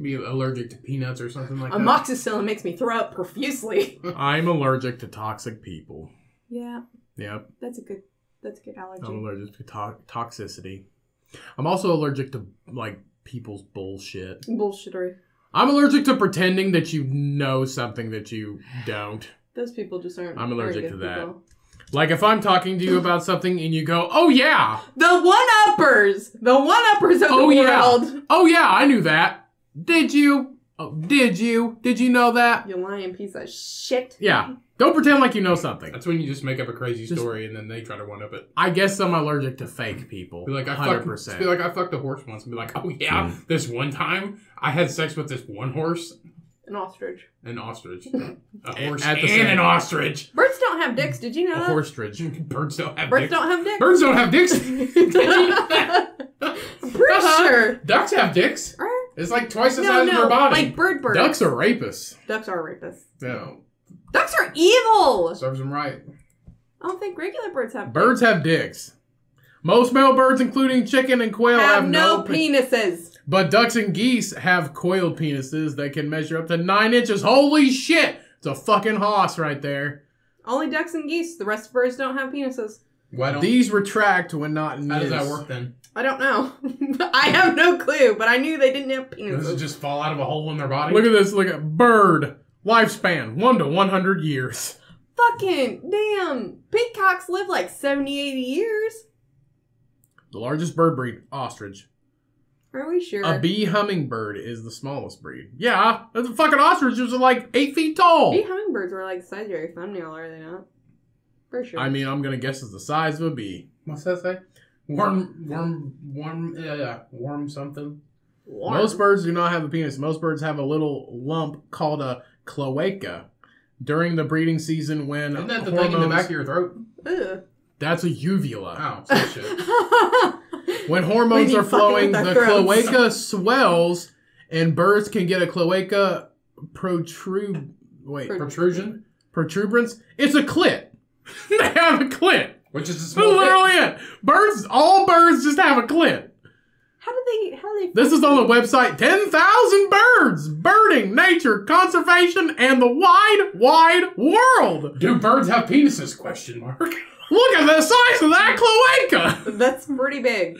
Be allergic to peanuts or something like that. Amoxicillin makes me throw up profusely. I'm allergic to toxic people. yeah, Yep. that's a good. That's a good allergy. I'm allergic to to- toxicity. I'm also allergic to like people's bullshit. Bullshittery. I'm allergic to pretending that you know something that you don't. Those people just aren't. I'm allergic to that. people. Like if I'm talking to you about something and you go, "Oh yeah, The one uppers, the one uppers of Oh, the yeah. world. oh yeah, I knew that." Did you? Oh, did you? Did you know that? You lying piece of shit. Yeah. Don't pretend like you know something. That's when you just make up a crazy Just- story and then they try to one up it. I guess I'm allergic to fake people. Be like, I hundred fucked. percent. Be like, I fucked a horse once, and be like, oh yeah, hmm. this one time I had sex with this one horse, An ostrich. an ostrich, a horse, At the and same- an ostrich. Birds don't have dicks. Did you know A that? horse stridge. Birds don't have Birds dicks. don't have dicks. Birds don't have dicks. I'm pretty sure. Ducks have dicks. Right? It's like twice the No, size of no, their body. like bird birds. Ducks are rapists. Ducks are rapists. no, Ducks are evil. serves them right. I don't think regular birds have Birds have dicks. Most male birds, including chicken and quail, have, have no pe- penises. But ducks and geese have coiled penises that can measure up to nine inches. Holy shit! It's a fucking hoss right there. Only ducks and geese. The rest of birds don't have penises. Why don't? These retract when not in how does that work then? I don't know. I have no clue, but I knew they didn't have penises. Does it penises. just fall out of a hole in their body? Look at this. Look at bird lifespan one to one hundred years. Fucking damn. Peacocks live like 70, 80 years. The largest bird breed, ostrich. Are we sure? A bee hummingbird is the smallest breed. Yeah, the fucking ostriches are like eight feet tall. Bee hummingbirds were like the size of your thumbnail, are they not? For sure. I mean, I'm gonna guess it's the size of a bee. What's that say? Worm, worm, worm, uh, worm something. Warm. Most birds do not have a penis. Most birds have a little lump called a cloaca. During the breeding season, when Isn't that the thing in the back of your throat? Ugh. That's a uvula. Oh, shit. When hormones When are flowing, the throats. cloaca swells, and birds can get a cloaca protrude. Wait, Protrusion, protuberance. It's a clit. they have a clit. which is a small. bit. literally it. Birds, all birds just have a clit. How do they? How do they? This is on the website 10,000 Birds, Birding, Nature, Conservation, and the Wide, Wide World. Do birds have penises? Question mark. Look at the size of that cloaca. That's pretty big.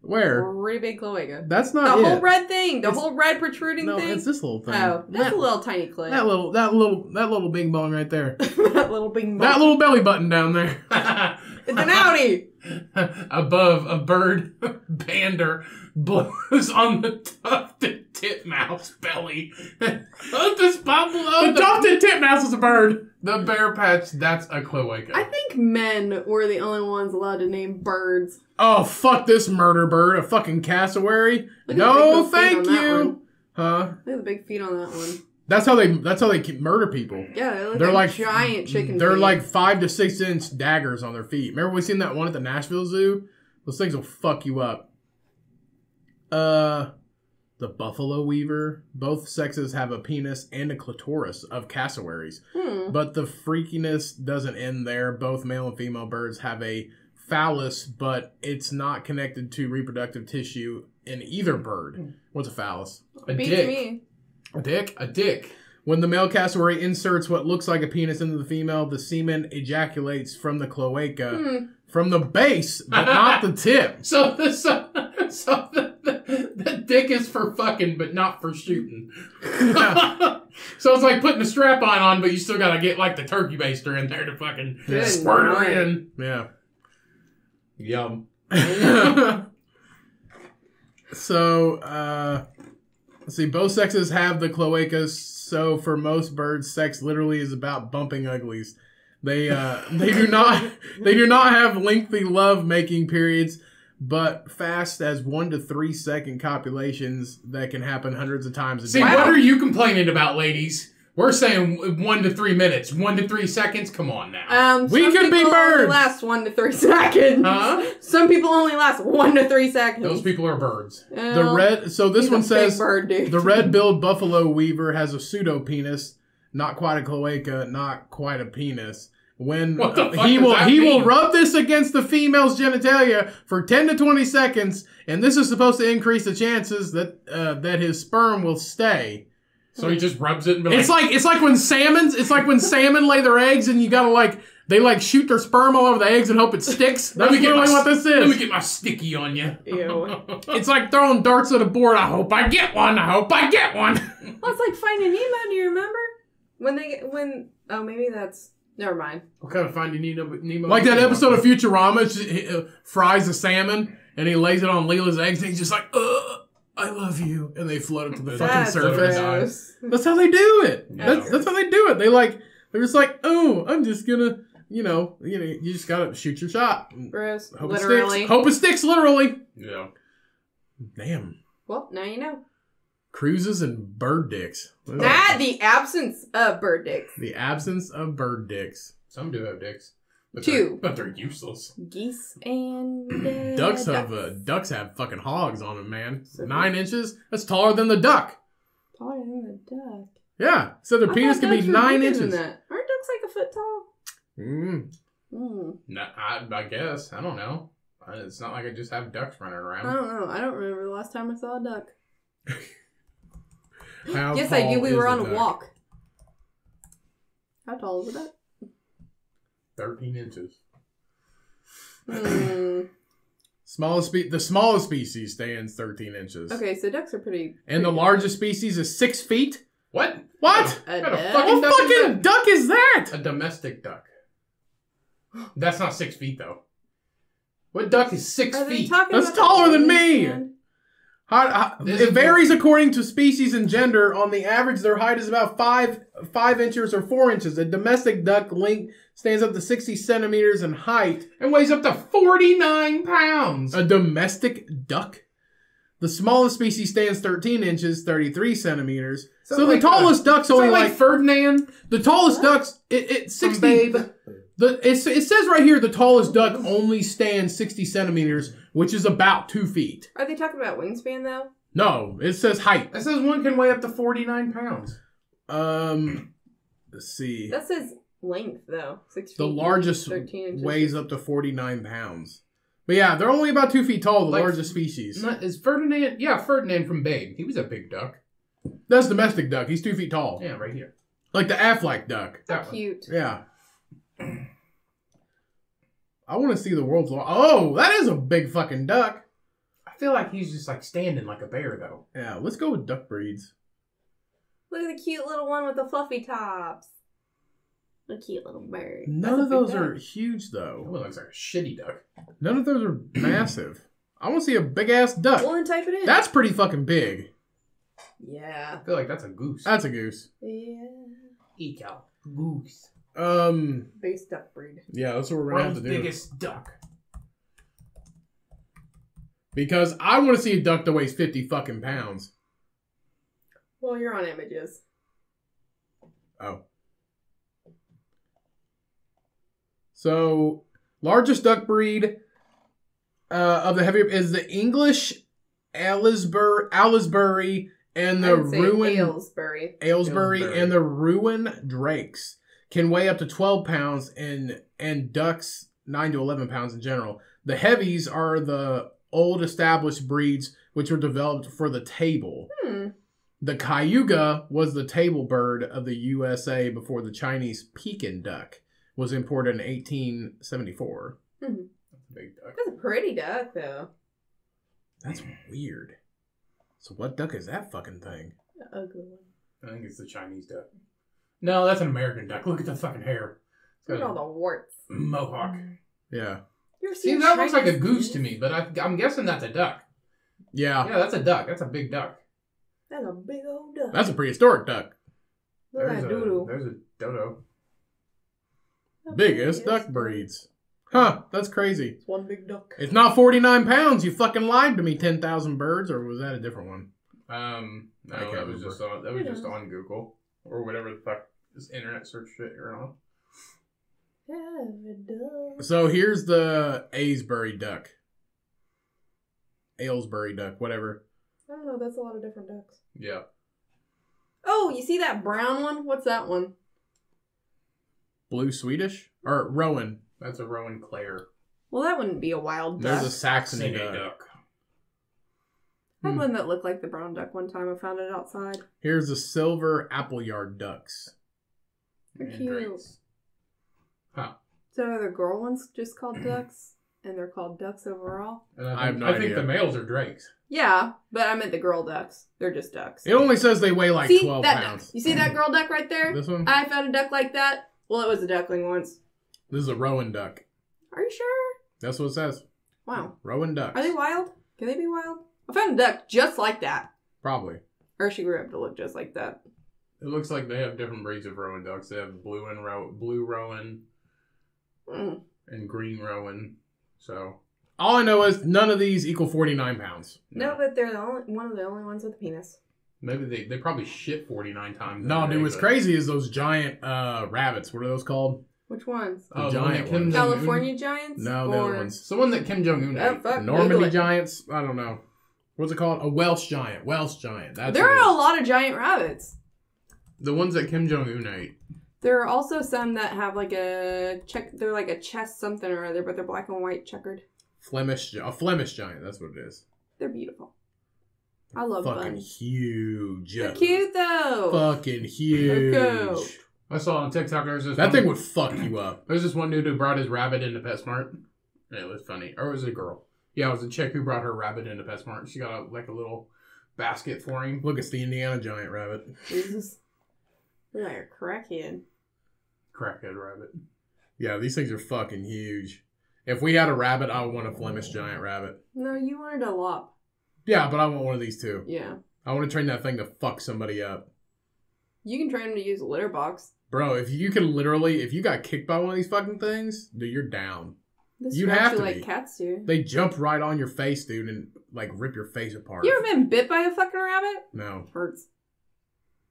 Where? Pretty big cloaca. That's not The not whole red thing. The It's- whole red protruding no, thing. it's this little thing. oh, that's that, a little tiny clip. that little, that little, that little bing bong right there. that little big. That little belly button down there. It's an Audi. Above a bird bander blows on the tufted titmouse belly. this bubble The of the, tufted titmouse is a bird. the bear patch. That's a cloaca. I think men were the only ones allowed to name birds. Oh, fuck this murder bird, a fucking cassowary. Look No, thank you. one. Huh? Look at the big feet on that one. That's how they. That's how they murder people. Yeah, they look They're like, like giant chicken. They're feet. like five to six inch daggers on their feet. Remember we seen that one at the Nashville Zoo? Those things will fuck you up. Uh, the buffalo weaver. Both sexes have a penis and a clitoris of cassowaries, Hmm. but the freakiness doesn't end there. Both male and female birds have a phallus, but it's not connected to reproductive tissue in either bird. What's a phallus? a Beats dick. me. A dick. A dick. When the male cassowary inserts what looks like a penis into the female, the semen ejaculates from the cloaca, Hmm. from the base, but not the tip. So the so, so the dick is for fucking, but not for shooting. so it's like putting a strap on on, but you still gotta get like the turkey baster in there to fucking Good squirt her in. Yeah. Yum. so, uh, let's see. Both sexes have the cloacas. So, for most birds, sex literally is about bumping uglies. They uh, they do not they do not have lengthy love making periods, but fast as one to three second copulations that can happen hundreds of times a See, day. Wow. what are you complaining about, ladies? We're saying one to three minutes, one to three seconds. Come on now. Um, We some could be people only birds. last one to three seconds. Huh? Some people only last one to three seconds. Those people are birds. The red. So this one says bird, the red-billed buffalo weaver has a pseudo penis, not quite a cloaca, not quite a penis. When What the fuck he will that he will rub this against the female's genitalia for ten to twenty seconds, and this is supposed to increase the chances that uh, that his sperm will stay. So he just rubs it and be like, It's like it's like when salmons it's like when salmon lay their eggs and you gotta like they like shoot their sperm all over the eggs and hope it sticks. Let That's me get my- what this is. Let me get my sticky on you. Ew. It's like throwing darts at a board. I hope I get one. I hope I get one. Well, it's like Finding Nemo. Do you remember when they when? Oh, maybe that's. Never mind. what kind of Finding Nemo? Nemo Like that episode of Futurama, it's just- he uh, fries a salmon and he lays it on Leela's eggs and he's just like, "Ugh, I love you," and they float it to the fucking surface. gross. That's how they do it. Yeah. That's, that's how they do it. They like they're just like, "Oh, I'm just gonna." You know, you know, you just gotta shoot your shot. Gross. Hope Literally. it sticks. Hope it sticks. Literally. Yeah. Damn. Well, now you know. Cruises and bird dicks. That the absence of bird dicks. The absence of bird dicks. Some do have dicks. But Two. They're, but they're useless. Geese and uh, Ducks have uh, ducks have fucking hogs on them, man. Nine inches. That's taller than the duck. taller than the duck. Yeah. So their I penis thought can be ducks were nine bigger than inches. That. Aren't ducks like a foot tall? Mm. Mm. No, I, I guess. I don't know. Uh, It's not like I just have ducks running around. I around. don't know. I don't remember the last time I saw a duck. How yes, I do. We were on a duck? walk. How tall is it? 13 inches. Hmm. Smallest spe- the smallest species stands 13 inches. Okay, so ducks are pretty. And the pretty largest species is six feet. What? What? A What kind of duck? fucking What duck is fucking that? duck is that? A domestic duck. That's not six feet though. What duck is six Are feet? That's taller than me. wingspan? How, how- it varies according to species and gender. On the average, their height is about five five inches or four inches. A domestic duck length stands up to sixty centimeters in height. and weighs up to 49 pounds. A domestic duck. The smallest species stands thirteen inches, thirty three centimeters. So So, like, the tallest duck's Is only like, like, Ferdinand the tallest What? ducks. It, it sixty. Babe? The it's, it says right here the tallest duck only stands sixty centimeters, which is about two feet. Are they talking about wingspan though? No, it says height. That says one can weigh up to 49 pounds. Um, let's see. That says length though. Six feet. The largest weighs up to 49 pounds. But yeah, they're only about two feet tall, the Like- largest species. Not, is Ferdinand? Yeah, Ferdinand from Babe. He was a big duck. That's domestic duck. He's two feet tall. Yeah, right here. Like the Aflac duck. That one. Cute. Yeah. I want to see the world's largest. Oh, that is a big fucking duck. I feel like he's just like standing like a bear though. Yeah, let's go with duck breeds. Look at the cute little one with the fluffy tops. A cute little bird. None That's of those duck. are huge That though. one looks like a shitty duck. None of those are massive. I want to see a big ass duck. Well, then type it in. That's pretty fucking big. yeah. I feel like that's a goose. That's a goose. Yeah. Ecal. Goose. Um, base duck breed. yeah, that's what we're gonna have to do. biggest duck. Because I want to see a duck that weighs 50 fucking pounds. Well, you're on images. Oh. So, largest duck breed uh, of the heavy is the English Aylesbury, Aylesbury and the Rouen Aylesbury. Aylesbury Aylesbury. and the Rouen Drakes can weigh up to 12 pounds and and ducks 9 to 11 pounds in general. The heavies are the old established breeds which were developed for the table. Hmm. The cayuga was the table bird of the USA before the Chinese Pekin duck was imported in 1874. That's a big duck. That's a pretty duck, though. That's weird. So what duck is that fucking thing? The ugly one. I think it's the Chinese duck. No, that's an American duck. Look at the fucking hair. Look at all the warts. mohawk. Yeah. You ever See, that looks like a Chinese goose to me, but I, I'm guessing that's a duck. Yeah. Yeah, that's a duck. That's a big duck. That's a big old duck. That's a prehistoric duck. Look at There's that a, doodle. there's a dodo. Biggest duck breeds. Huh, that's crazy. It's one big duck. It's not 49 pounds. You fucking lied to me, 10,000 birds, or was that a different one? Um, no, I can't that was just on that was just on Google or whatever the fuck this internet search shit you're on. Have a duck. So here's the Aylesbury duck. Aylesbury duck, whatever. I don't know. That's a lot of different ducks. Yeah, Oh, you see that brown one? What's that one? Blue Swedish? Or Rowan. that's a Rowan Clare. Well, that wouldn't be a wild duck. There's a Saxony Saxony duck. duck. I had Hmm. one that looked like the brown duck one time. I found it outside. Here's the silver appleyard ducks. They're And cute. drakes. Huh. So are the girl ones just called ducks, and they're called ducks overall? And I have think- no I think idea. the males are drakes. Yeah, but I meant the girl ducks. They're just ducks. It only says they weigh like see 12 that pounds. duck? You see that girl duck right there? This one? I found a duck like that. Well, it was a duckling once. This is a Rowan duck. Are you sure? That's what it says. Wow. Rowan ducks. Are they wild? Can they be wild? I found a duck just like that. Probably. Or she grew up to look just like that. It looks like they have different breeds of Rowan ducks. They have blue and ro- blue Rowan Mm. and green Rowan. So All I know is none of these equal 49 pounds. No, but they're the only one of the only ones with a penis. maybe they, they probably shit forty nine times. No, day, dude, what's but- crazy is those giant uh, rabbits. What are those called? Which ones? Oh, The the one giant Kim ones. California giants? No, the other ones. It's the one that Kim Jong Un Oh, ate. fuck. Normandy Google it. giants? I don't know. What's it called? A Welsh giant. Welsh giant. That's There are a lot of giant rabbits. The ones that Kim Jong Un ate. There are also some that have like a check. They're like a chess something or other, but they're black and white checkered. Flemish, a Flemish giant. That's what it is. They're beautiful. I love them. Fucking buns. huge. They're cute though. Fucking huge. They're. I saw on TikTok there's this That one, thing would fuck you up. There's this one dude who brought his rabbit into PetSmart. And it was funny. Or was it a girl? Yeah, it was a chick who brought her rabbit into PetSmart. She got a, like a little basket for him. Look, it's the Indiana giant rabbit. Jesus. You're like a crackhead. Crackhead rabbit. Yeah, these things are fucking huge. If we had a rabbit, I would want a Flemish giant rabbit. No, you wanted a lop. Yeah, but I want one of these too. Yeah. I want to train that thing to fuck somebody up. You can train them to use a litter box. Bro, if you can literally, if you got kicked by one of these fucking things, dude, you're down. This You'd have to like be. cats do. They jump right on your face, dude, and like rip your face apart. You ever been bit by a fucking rabbit? No. Hurts.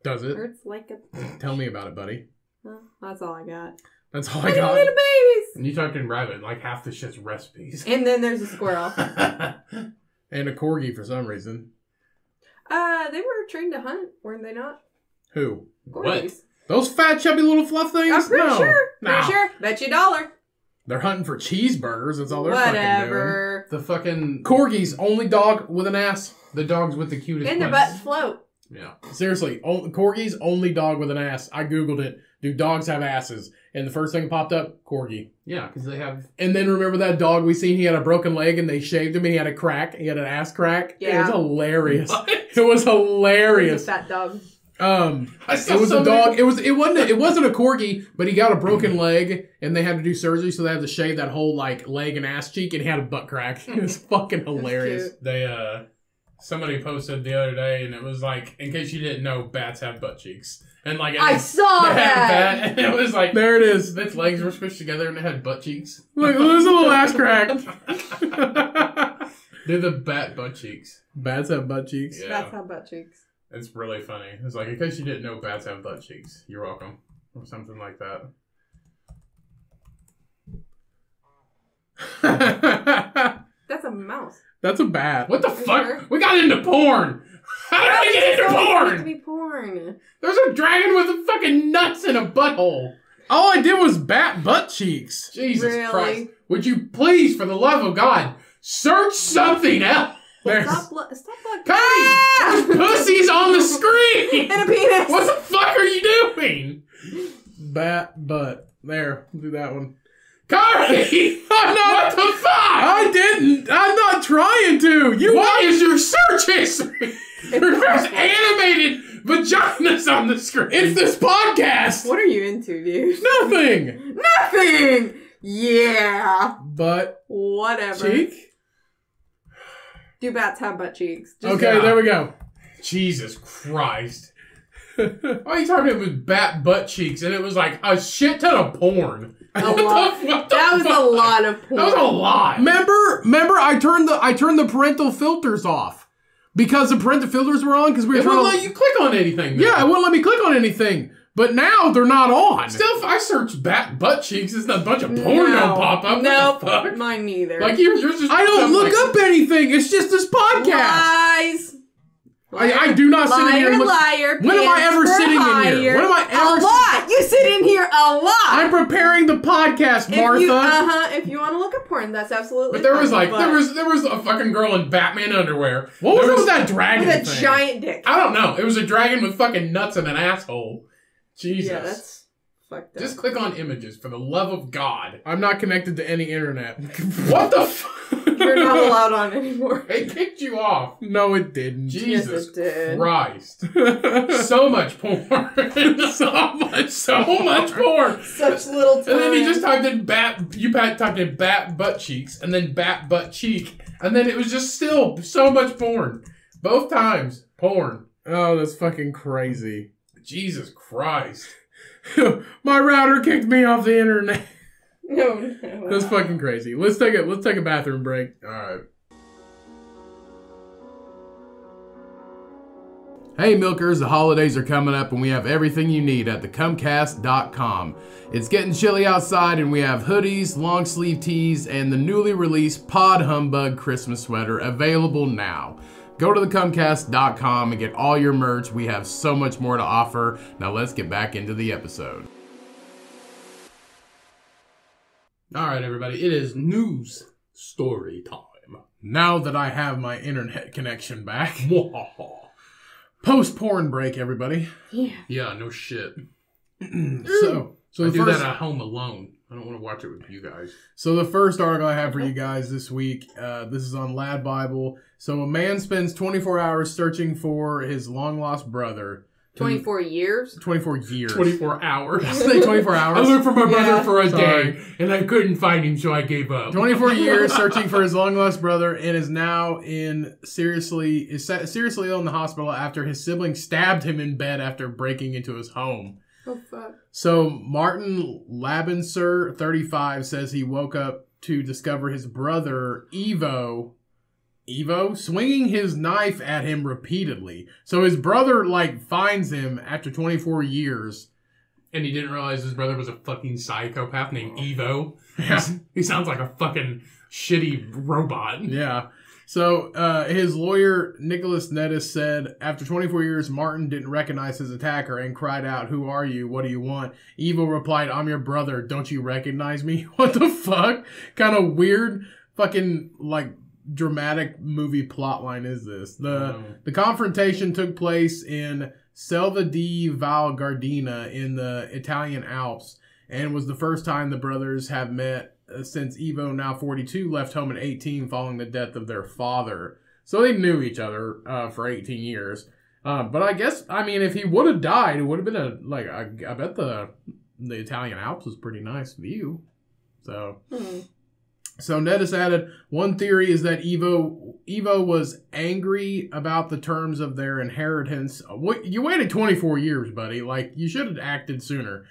Does it? Hurts like a. Tell me about it, buddy. Well, that's all I got. That's all I Little, got. little babies. And you talking rabbit, like half the shit's recipes. And then there's a squirrel. And a corgi for some reason. Uh, they were trained to hunt, weren't they not? Who? What? Those fat, chubby little fluff things? I'm pretty no. sure. No. Pretty sure. Bet you a dollar. They're hunting for cheeseburgers. That's all they're fucking doing. Whatever. the fucking Corgis, only dog with an ass. the dogs with the cutest And their butts. butts float. Yeah. Seriously, o- corgis, only dog with an ass. I googled it. Do dogs have asses? And the first thing that popped up, corgi. Yeah, because they have And then remember that dog we seen? He had a broken leg and they shaved him and he had a crack. He had an ass crack. Yeah. It was hilarious. What? It was hilarious. That dog. Um, it was a somebody- dog. It was it wasn't a, it wasn't a corgi, but he got a broken leg and they had to do surgery, so they had to shave that whole like leg and ass cheek, and he had a butt crack. It was fucking hilarious. cute. They uh somebody posted the other day and it was like, in case you didn't know, bats have butt cheeks. And like I saw that. bat, and it was like There it is. its legs were squished together and it had butt cheeks. Look, there's a little ass crack. They're the bat butt cheeks. Bats have butt cheeks. Yeah. That's how butt cheeks. It's really funny. It's like in case you didn't know bats have butt cheeks. You're welcome. Or something like that. That's a mouse. That's a bat. What the you fuck? sure? We got into porn! How did we get into meant to porn? be porn. There's a dragon with a fucking nuts in a butthole. All I did was bat butt cheeks. Jesus Really? Christ. Would you please, for the love of God, search something else? There's Stop, lo- stop. Cody! Ah! There's pussies on the screen! And a penis. What the fuck are you doing? bat butt. There, do that one. Cody! I'm What not. the fuck? I didn't. I'm not trying to. You. What is your search history? There's animated vaginas on the screen. It's this podcast. What are you into, dude? Nothing. Nothing. Yeah. But Whatever. cheek. Do bats have butt cheeks? Just Okay, there we go. Jesus Christ. All you talking about was bat butt cheeks, and it was like a shit ton of porn. A lot. That was a lot of porn. That was a lot. Remember, remember, I turned the I turned the parental filters off because the parental filters were on because we were It trying won't to. let you click on anything. yeah, it wouldn't let me click on anything. But now they're not on. Still, if I search bat butt cheeks, it's a bunch of porn don't pop up. No, nope. What the fuck? Mine neither. Like you're, you're just. I don't look like- up anything. It's just this podcast. Lies. I, I do not sit in liar, here. Look, liar. When am I ever sitting in here? When am I ever A lot. You sit in here a lot. I'm preparing the podcast, if Martha. Uh-huh. If you want to look at porn, that's absolutely. But there was like there was there was a fucking girl in Batman underwear. what was, with that dragon with a thing? giant dick. I don't know. It was a dragon with fucking nuts and an asshole. Jesus. Yeah, that's fucked up. Just click on images for the love of God. I'm not connected to any internet. What the fuck? You're not allowed on anymore. It kicked you off. no, it didn't. Jesus it did. Christ. So much porn. so much, so much porn. Such little time. And then he just typed in bat. You pat- typed in bat butt cheeks, and then bat butt cheek, and then it was just still so much porn. Both times, porn. oh, that's fucking crazy. Jesus Christ. My router kicked me off the internet. No, no. That's fucking crazy. Let's take a let's take a bathroom break. All right. Hey milkers, the holidays are coming up and we have everything you need at thecummcast.com. It's getting chilly outside and we have hoodies, long sleeve tees, and the newly released Pod Humbug Christmas sweater available now. Go to thecummcast.com and get all your merch. We have so much more to offer. Now let's get back into the episode. All right, everybody. It is news Story time. Now that I have my internet connection back. Post porn break, everybody. Yeah. yeah, no shit. so, so I the do first, that at home alone. I don't want to watch it with you guys. so the first article I have for you guys this week, uh, this is on Lad Bible. So a man spends 24 hours searching for his long lost brother. 24 years? 24 years. 24 hours. I Say 24 hours. I hours. looked for my brother Yeah. for a Sorry. day, and I couldn't find him, so I gave up. 24 years searching for his long lost brother and is now in seriously is seriously ill in the hospital after his sibling stabbed him in bed after breaking into his home. Oh, fuck. So Martin Labinser, 35, says he woke up to discover his brother Evo, Evo, swinging his knife at him repeatedly. So his brother like finds him after 24 years. And he didn't realize his brother was a fucking psychopath named Evo. Yeah. He sounds like a fucking shitty robot. Yeah. So uh, his lawyer Nicholas Nettis said after 24 years, Martin didn't recognize his attacker and cried out, "Who are you? What do you want?" Evo replied, "I'm your brother. Don't you recognize me?" What the fuck? Kind of weird, fucking like dramatic movie plotline is this? The Oh. the confrontation took place in Selva di Val Gardena in the Italian Alps and was the first time the brothers have met uh, since Evo, now 42, left home at 18 following the death of their father. So they knew each other uh, for 18 years. Um, but I guess, I mean, if he would have died, it would have been a, like, I, I bet the the Italian Alps was pretty nice view. So. Hmm. So Nettis added, one theory is that Evo Evo was angry about the terms of their inheritance. You waited 24 years, buddy. Like you should have acted sooner.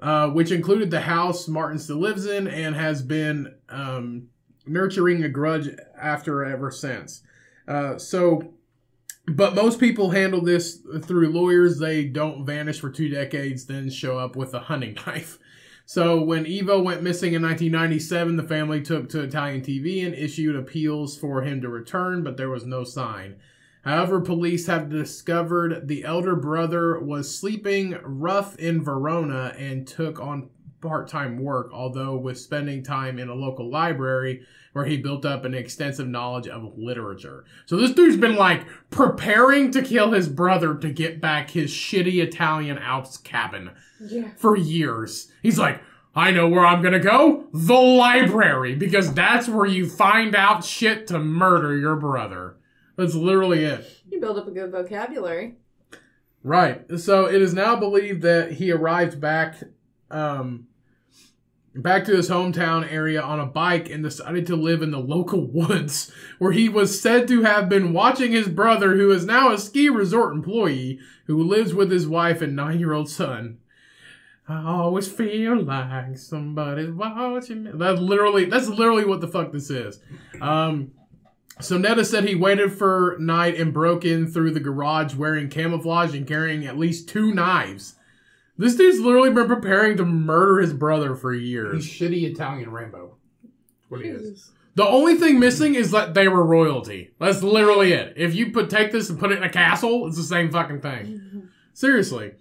Uh, which included the house Martin still lives in and has been um, nurturing a grudge after ever since. Uh, so, but most people handle this through lawyers. They don't vanish for two decades, then show up with a hunting knife. So when Evo went missing in 1997, the family took to Italian TV and issued appeals for him to return, but there was no sign. However, police have discovered the elder brother was sleeping rough in Verona and took on part-time work, although with spending time in a local library where he built up an extensive knowledge of literature. So this dude's been like preparing to kill his brother to get back his shitty Italian Alps cabin Yeah. for years. He's like, I know where I'm gonna go. The library. Because that's where you find out shit to murder your brother. That's literally it. You build up a good vocabulary. Right. So it is now believed that he arrived back um back to his hometown area on a bike and decided to live in the local woods where he was said to have been watching his brother who is now a ski resort employee who lives with his wife and 9-year-old son. I always feel like somebody's watching me. That's literally that's literally what the fuck this is. Um so Netta said he waited for night and broke in through the garage wearing camouflage and carrying at least two knives. This dude's literally been preparing to murder his brother for He's years. shitty Italian Rambo. What he is. The only thing missing is that they were royalty. That's literally it. If you put take this and put it in a castle, it's the same fucking thing. Seriously.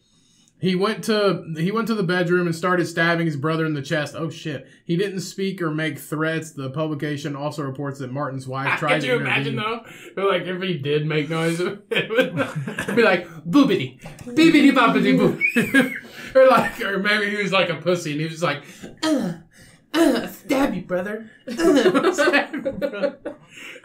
He went to he went to the bedroom and started stabbing his brother in the chest. Oh shit. He didn't speak or make threats. The publication also reports that Martin's wife tried Could to you imagine intervene. though? Like if he did make noise, it would be like boobity, beepity boppity boo, or like, or maybe he was like a pussy and he was like, uh, uh, stab you, brother. Uh, stab you, brother.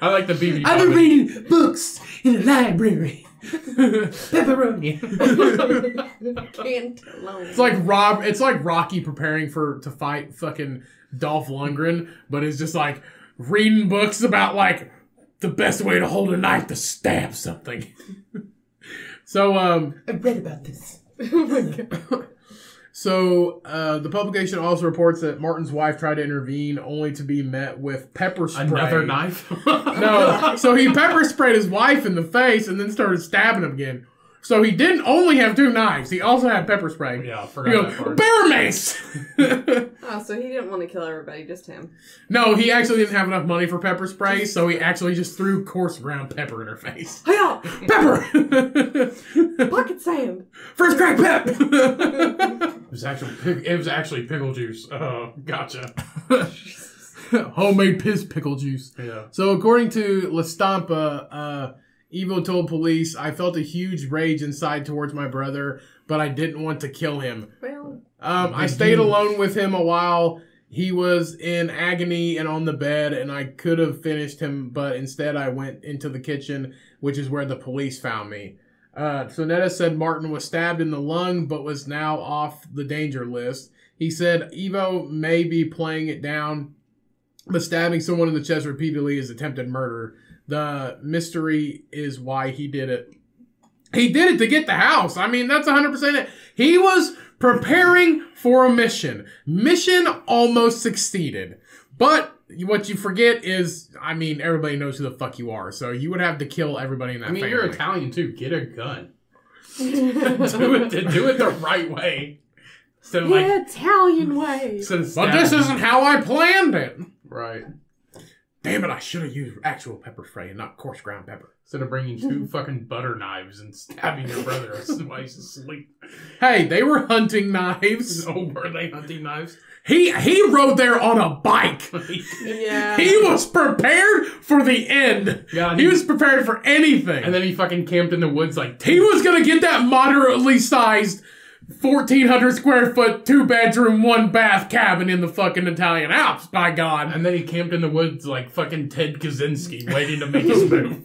I like the beepity. I've been reading books in the library. Pepperoni. Can't alone. It's like Rob. It's like Rocky preparing for to fight fucking Dolph Lundgren, but it's just like reading books about like the best way to hold a knife to stab something. so um, I read about this. oh my god. So uh, the publication also reports that Martin's wife tried to intervene, only to be met with pepper spray. Another knife. No, so he pepper sprayed his wife in the face and then started stabbing him again. So he didn't only have two knives; he also had pepper spray. Yeah, I He forgot goes, that part. bear mace. Oh, so he didn't want to kill everybody, just him. No, he actually didn't have enough money for pepper spray, so he actually just threw coarse ground pepper in her face. Hiya! Pepper! Pocket sand! First crack pep! It was actually pig- it was actually pickle juice. Oh, gotcha. Homemade piss pickle juice. Yeah. So according to La Stampa, uh, Evo told police, I felt a huge rage inside towards my brother, but I didn't want to kill him. Well, Um, I stayed you- alone with him a while. He was in agony and on the bed, and I could have finished him, but instead I went into the kitchen, which is where the police found me. Uh, Sonetta said Martin was stabbed in the lung, but was now off the danger list. He said Evo may be playing it down, but stabbing someone in the chest repeatedly is attempted murder. The mystery is why he did it. He did it to get the house. I mean, that's 100% it. He was preparing for a mission. Mission almost succeeded. But what you forget is, I mean, everybody knows who the fuck you are. So you would have to kill everybody in that I mean, family. you're Italian too. Get a gun. do it. Do it the right way. Instead of like, Italian way. instead But this isn't how I planned it. right. Damn it, I should have used actual pepper spray and not coarse ground pepper. Instead of bringing two fucking butter knives and stabbing your brother while he's asleep. Hey, they were hunting knives. So oh, were they hunting knives? He he rode there on a bike. Yeah. He was prepared for the end. yeah, and He was prepared for anything. and then he fucking camped in the woods like he was gonna get that moderately sized, fourteen hundred square foot, two bedroom, one bath cabin in the fucking Italian Alps. By God. And then he camped in the woods like fucking Ted Kaczynski, waiting to make his move.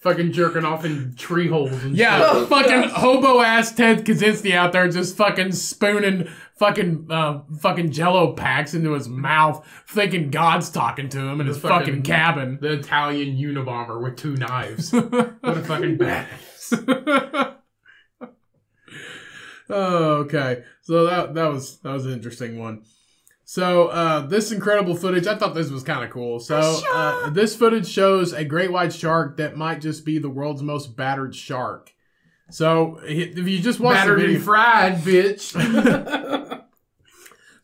fucking jerking off in tree holes and Yeah, Oh, fucking gosh. hobo ass Ted Kaczynski out there just fucking spooning fucking uh, fucking Jello packs into his mouth, thinking God's talking to him in his fucking, fucking- cabin. The Italian Unabomber with two knives. what a fucking badass. oh, okay. So that that was that was an interesting one. So uh, this incredible footage, I thought this was kind of cool. So uh, this footage shows a great white shark that might just be the world's most battered shark. So if you just watch the Battered video, and fried, bitch.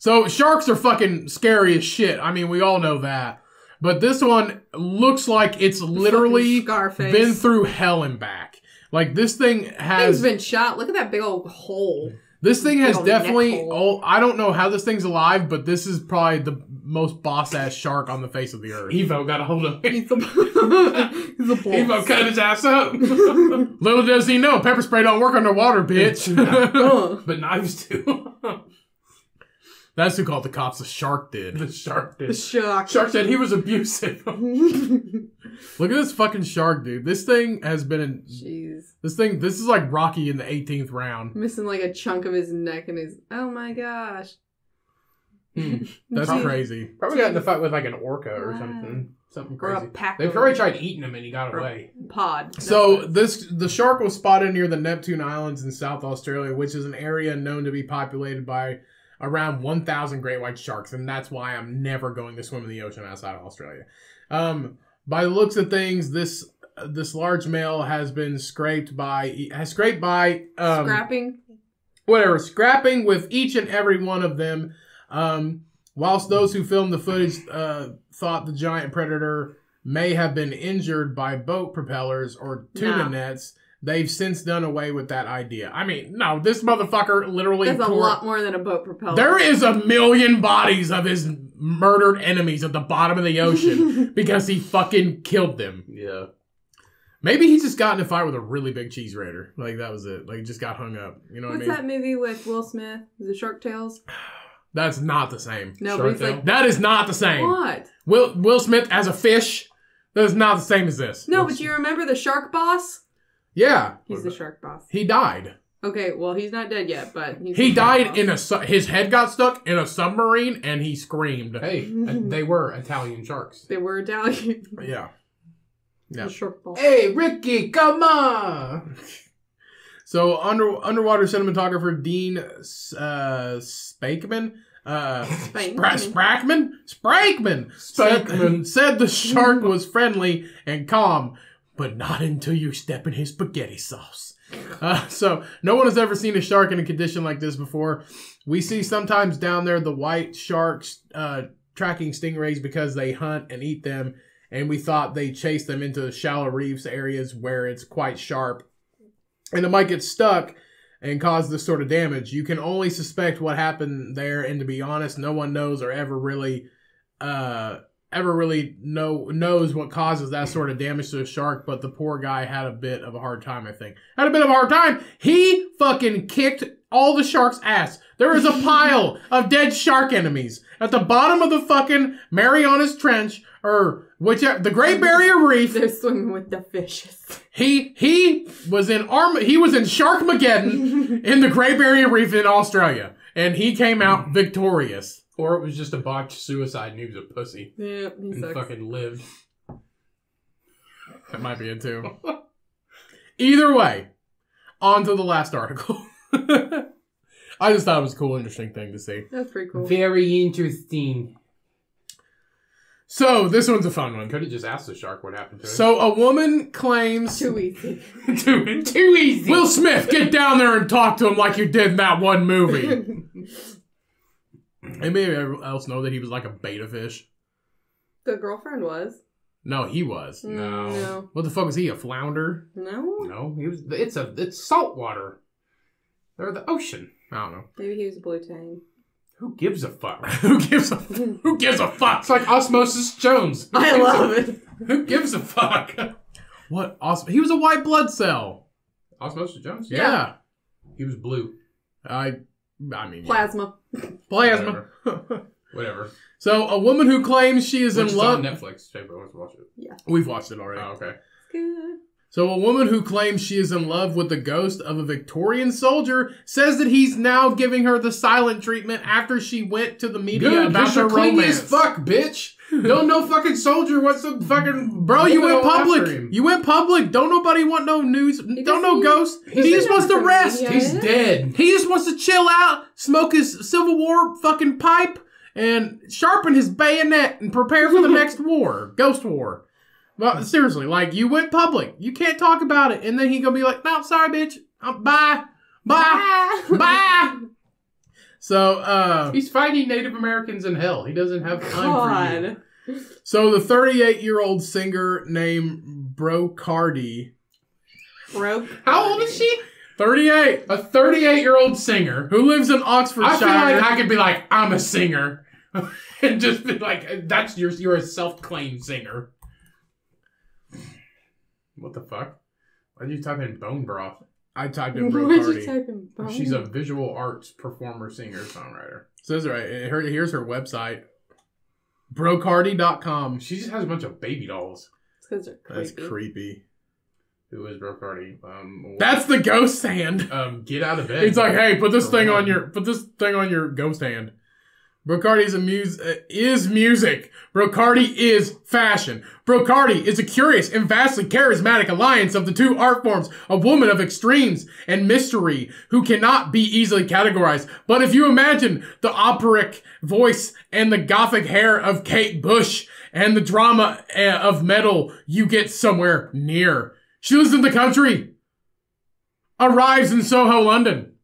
So sharks are fucking scary as shit. I mean, we all know that. But this one looks like it's literally been through hell and back. Like this thing Thing's has been shot. Look at that big old hole. this thing has big old neck definitely hole. oh I don't know how this thing's alive, but this is probably the most boss ass shark on the face of the earth. Evo got a hold of him. He's a, he's a boss. Evo cut his ass up. Little does he know, pepper spray don't work underwater, bitch. Uh, but knives too. That's who called the cops. The shark did. the shark the did. shock. Shark Shark said he was abusive. Look at this fucking shark, dude. This thing has been in Jeez. this thing. This is like Rocky in the 18th round. Missing like a chunk of his neck and his. Oh my gosh. Hmm. That's Jeez. crazy. Probably got in the fight with like an orca or Wow. something. Something Or a crazy. pack They probably tried eating him and he got Or- away. Pod. So this the shark was spotted near the Neptune Islands in South Australia, which is an area known to be populated by around 1,000 great white sharks, and that's why I'm never going to swim in the ocean outside of Australia. Um, by the looks of things, this this large male has been scraped by has scraped by um, Scrapping. whatever, scrapping with each and every one of them. Um, whilst those who filmed the footage uh, thought the giant predator may have been injured by boat propellers or tuna No. nets, they've since done away with that idea. I mean, no, this motherfucker literally. That's a lot more than a boat propeller. There is a million bodies of his murdered enemies at the bottom of the ocean because he fucking killed them. Yeah. Maybe he just got in a fight with a really big cheese raider. Like that was it. Like he just got hung up. You know what I mean? that movie with Will Smith? Is it Shark Tales? That's not the same. No, Shark but he's like, That is not the same. what? Will Will Smith as a fish. That is not the same as this. No, but you remember the shark boss? Yeah, He's the shark boss. he died. Okay, well, he's not dead yet, but he's He the shark died boss. in a su- his head got stuck in a submarine and he screamed. Hey, uh, they were Italian sharks. They were Italian. Yeah. Yeah. The shark boss. Hey, Ricky, come on! So under underwater cinematographer Dean uh, Spakeman. Uh, Spain. Spra- Sprackman? Sprackman! Spackman. Said, said the shark was friendly and calm, but not until you step in his spaghetti sauce. Uh, so, no one has ever seen a shark in a condition like this before. We see sometimes down there the white sharks uh, tracking stingrays because they hunt and eat them, and we thought they chase them into shallow reefs areas where it's quite sharp. And it might get stuck and cause this sort of damage. You can only suspect what happened there, and to be honest, no one knows or ever really, uh, ever really know knows what causes that sort of damage to a shark. But the poor guy had a bit of a hard time. I think had a bit of a hard time. He fucking kicked all the shark's ass. There is a pile of dead shark enemies at the bottom of the fucking Marianas Trench or whichever the Great Barrier Reef. They're swimming with the fishes. He he was in arm he was in Sharkmageddon in the Great Barrier Reef in Australia, and he came out victorious. Or it was just a botched suicide and he was a pussy Yeah, he and sucks. fucking lived. That might be it too. Either way, on to the last article. I just thought it was a cool, interesting thing to see. That's pretty cool. Very interesting. So this one's a fun one. Could have just asked the shark what happened to him. So a woman claims Too easy. too, Too easy. Will Smith, get down there and talk to him like you did in that one movie. Anybody else know that he was like a betta fish? the girlfriend was. No, he was. Mm, No. No. What the fuck was he? A flounder? No. No, he was. It's a. It's salt water. They're the ocean. I don't know. Maybe he was a blue tang. Who gives a fuck? who gives a Who gives a fuck? It's like Osmosis Jones. Who I gives love a, it. Who gives a fuck? What? Awesome. He was a white blood cell. Osmosis Jones. Yeah. he was blue. I. I mean, yeah. Plasma. plasma. Whatever. so a woman who claims she is Which in is love. on Netflix. If anyone wants to watch it. We've watched it already. Oh, okay. Good. So, a woman who claims she is in love with the ghost of a Victorian soldier says that he's now giving her the silent treatment after she went to the media Good, about because their you're romance. as fuck, bitch. Don't no fucking soldier wants to fucking Bro, you woman went public. You went public. Don't nobody want no news. Don't know doesn't- He, just wants to rest. media. He's dead. He just wants to chill out, smoke his Civil War fucking pipe, and sharpen his bayonet and prepare for the next war, Ghost War. But seriously, like you went public, you can't talk about it, and then he gonna be like, "No, sorry, bitch, uh, bye, bye, bye." So, uh, He's fighting Native Americans in hell. He doesn't have time for you. God. so the 38 year old singer named Brocardi, Broke. How old is she? 38, A 38 year old singer. who lives in Oxfordshire. I feel like I could be like, I'm a singer, and just be like, that's your you're a self claimed singer. What the fuck? Why'd you type in bone broth? I typed in Why'd you Brocardi. type in bone? She's a visual arts performer, singer, songwriter. Says it right. Her, here's her website. Brocardi.com. She just has a bunch of baby dolls. It's 'cause they're That's creepy. creepy. Who is Brocardi? Um, That's the ghost hand. um, get out of bed. It's like, hey, put this thing on your put this thing on your ghost hand. Brocardi is a mus- uh, is music. Brocardi is fashion. Brocardi is a curious and vastly charismatic alliance of the two art forms, a woman of extremes and mystery who cannot be easily categorized. But if you imagine the operic voice and the gothic hair of Kate Bush and the drama uh, of metal, you get somewhere near. She lives in the country. Arrives in Soho, London.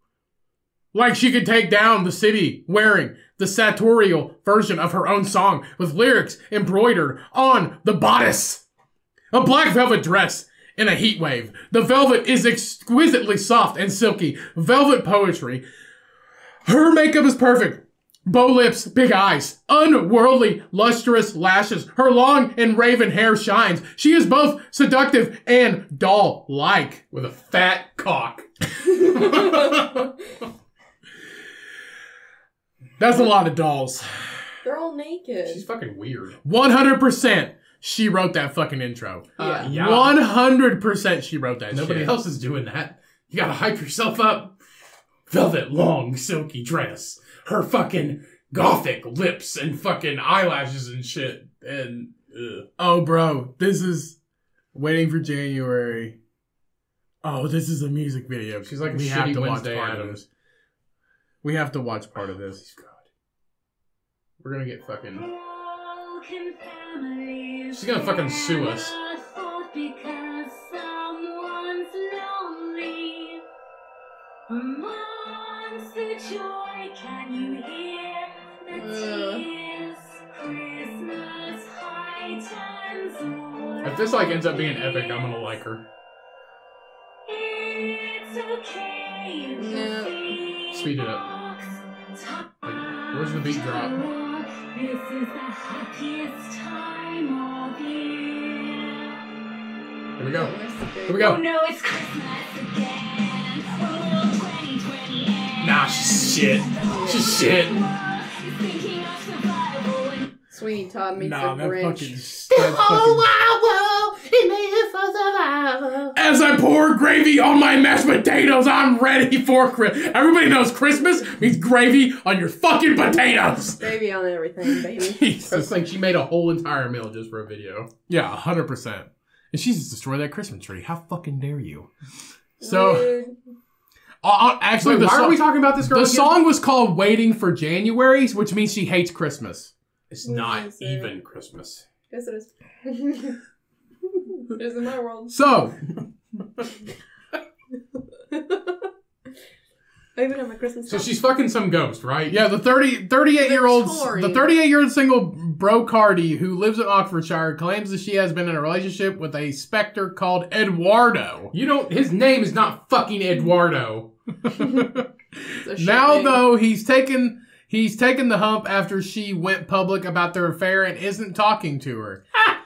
Like she could take down the city wearing the sartorial version of her own song with lyrics embroidered on the bodice. A black velvet dress in a heat wave. The velvet is exquisitely soft and silky. Velvet poetry. Her makeup is perfect. Bow lips, big eyes, unworldly, lustrous lashes. Her long and raven hair shines. She is both seductive and doll-like. with a fat cock. That's a lot of dolls. They're all naked. She's fucking weird. 100% she wrote that fucking intro. Uh, Yeah. 100% she wrote that Nobody shit. else is doing that. You gotta hype yourself up. Velvet, long, silky dress. Her fucking gothic lips and fucking eyelashes and shit. And ugh. Oh, bro, this is waiting for January. Oh, this is a music video. She's like we shitty have to Wednesday watch part of this. We have to watch part of this. God. We're gonna get fucking. She's gonna fucking sue us. never thought because someone's lonely. Amongst the joy, can you hear the Ugh. tears? Christmas high times o'er. If this like ends up being epic, I'm gonna like her. It's okay. No. Speed it up. Like, where's the beat drop? This is the happiest time of year. Here we go. Here we Oh no, it's Christmas again. Oh, 2020. Nah, she's shit. She's shit. Sweeney Todd meets Nah, the that Grinch. fucking. That fucking As I pour gravy on my mashed potatoes, I'm ready for Christmas. Everybody knows Christmas means gravy on your fucking potatoes. Gravy on everything, baby. That's Jesus. like she made a whole entire meal just for a video. Yeah, hundred percent. And she's just destroyed that Christmas tree. How fucking dare you? So, Rude. uh, uh, actually, Wait, the, why so- are we talking about this girl? the again? song was called "Waiting for January," which means she hates Christmas. It's not Yes, sir. even Christmas. yes, it is. it is in my world. So, I even have my Christmas. So she's fucking some ghost, right? yeah, the 30, 38 year old, the 38 year old single bro Cardi who lives in Oxfordshire claims that she has been in a relationship with a specter called Eduardo. You don't. His name is not fucking Eduardo. It's a shit Now though, he's taken he's taken the hump after she went public about their affair and isn't talking to her.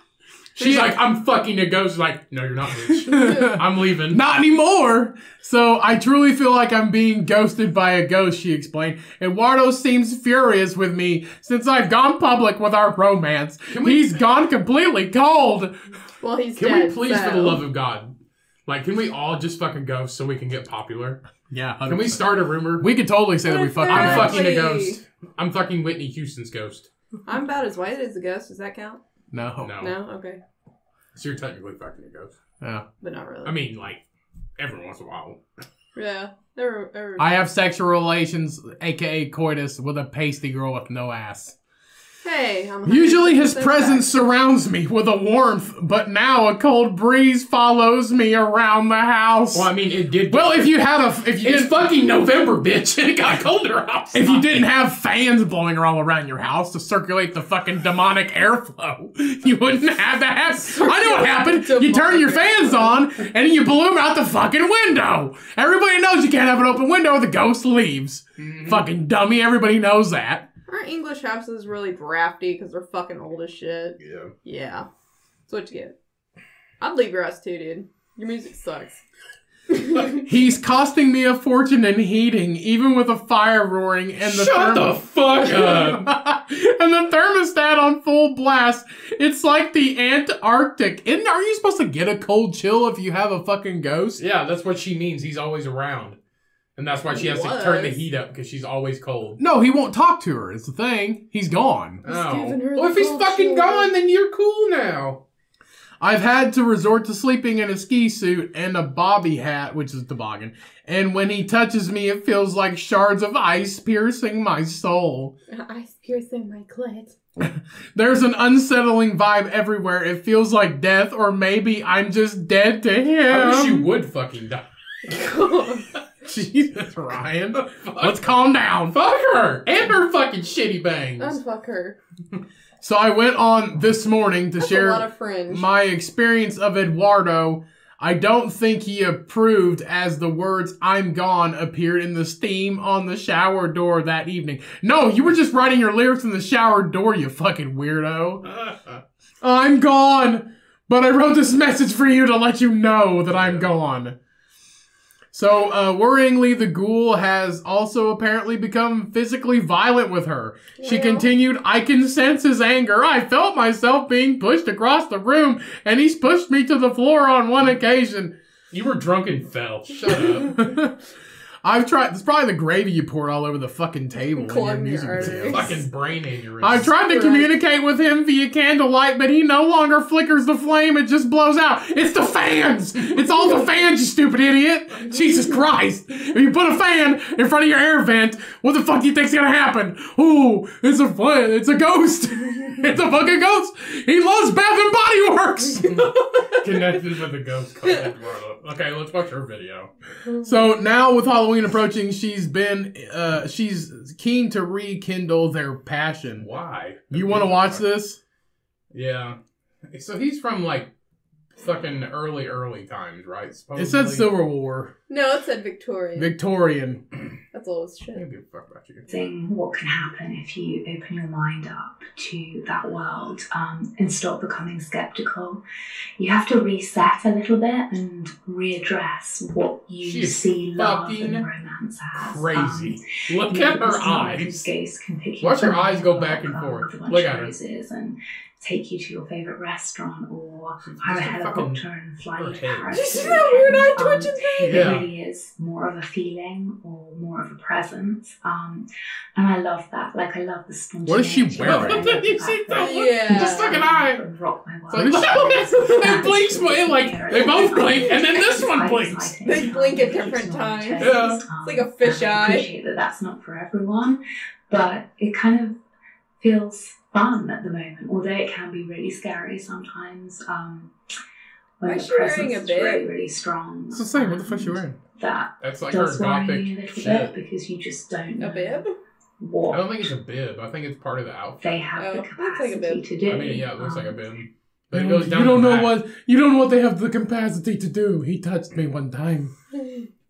She's like, I'm fucking a ghost. Like, no, you're not, bitch. I'm leaving. Not anymore. So I truly feel like I'm being ghosted by a ghost, she explained. Eduardo seems furious with me since I've gone public with our romance. we- He's gone completely cold. well, he's Can dead. we please, for the love of God, like, can we all just fucking ghost so we can get popular? Yeah. Can we start a rumor? We could totally say that we fucking I'm Exactly. fucking a ghost. I'm fucking Whitney Houston's ghost. I'm about as white as a ghost. Does that count? No. No. No. Okay, So you're technically fucking a ghost. Yeah. but not really. I mean, like, every once in a while. yeah. Never, ever. I have sexual relations, aka coitus, with a pasty girl with no ass. Hey, I'm Usually his 100% presence surrounds me with a warmth, but now a cold breeze follows me around the house. Well, I mean, it did. Well, if you had a, if you it's didn't, fucking November, bitch. It got colder outside. if you didn't have fans blowing all around your house to circulate the fucking demonic airflow, you wouldn't have that happen. I know what happened. You turn your fans on and you blew them out the fucking window. Everybody knows you can't have an open window. The ghost leaves. Mm-hmm. Fucking dummy. Everybody knows that. Aren't house is really drafty because they're fucking old as shit? Yeah. Yeah. That's what you get. I'd leave your ass too, dude. Your music sucks. He's costing me a fortune in heating, even with a fire roaring and the Shut therm- the fuck up. and the thermostat on full blast. It's like the Antarctic. Isn't are you supposed to get a cold chill if you have a fucking ghost? yeah, that's what she means. He's always around. And that's why she has to turn the heat up because she's always cold. No, he won't talk to her. It's the thing. He's gone. He's Oh. her Well, if he's cold fucking shoulder. gone, then you're cool now. I've had to resort to sleeping in a ski suit and a bobby hat, which is toboggan. And when he touches me, it feels like shards of ice piercing my soul. Ice piercing my clit. There's an unsettling vibe everywhere. It feels like death, or maybe I'm just dead to him. I wish you would fucking die. Jesus, Ryan. Let's calm down. Fuck her and her fucking shitty bangs. Unfuck her. So I went on this morning to That's share a lot of my experience of Eduardo. I don't think he approved as the words I'm gone appeared in the steam on the shower door that evening. No, you were just writing your lyrics in the shower door, you fucking weirdo. I'm gone, but I wrote this message for you to let you know that I'm gone. So, uh, worryingly, the ghoul has also apparently become physically violent with her. She continued, I can sense his anger. I felt myself being pushed across the room, and he's pushed me to the floor on one occasion. you were drunk and fell. Shut up. I've tried, it's probably the gravy you poured all over the fucking table in your Clogging your music video. fucking brain aneurysm. I've tried to Right. communicate with him via candlelight, but he no longer flickers the flame, it just blows out. It's the fans! It's all the fans, you stupid idiot! Jesus Christ! If you put a fan in front of your air vent, what the fuck do you think's gonna happen? Ooh, it's a fun, it's a ghost! it's a fucking ghost! He loves Bath and Body Works! connected with a ghost. Okay, let's watch her video. So now with Halloween approaching, she's been, uh, she's keen to rekindle their passion. Why? You wanna watch this? Yeah. So he's from like fucking early, early times, right? Supposedly. It said Silver War. No, it said Victorian. Victorian. That's old as I shit. don't give a fuck about you. Seeing what can happen if you open your mind up to that world um, and stop becoming skeptical. You have to reset a little bit and readdress what you She's see love and romance as. Crazy. Um, Look at her eyes. gaze can pick you Watch her eyes go back and forth. with a bunch Look at her. And take you to your favorite restaurant or She's have a helicopter and fly you to head. Paris. Did you see that weird eye weekend. Um, twitching thing? it really is more of a feeling or more of a presence. Um, and I love that. Like, I love the spontaneity. What is she of wearing? it, You the see that that one? Yeah. Just like an eye. it rock my It's world. it blinks, but it like they both blink, and then this one Quite blinks. They blink at different times. Yeah. Um, It's like a fish and I eye. appreciate that that's not for everyone, but it kind of feels fun at the moment, although it can be really scary sometimes. Um, when Why the is wearing presence a is bib? really, really strong. It's the same. What the fuck's she and wearing? That That's like her does worry gothic me a little shit. bit because you just don't know A bib? I don't think it's a bib. I think it's part of the outfit. they have Oh, the looks like a capacity bib. to do. I mean, yeah, it looks like a Um, bib. But it You goes down. you don't the know back. what you don't know what they have the capacity to do. He touched me one time.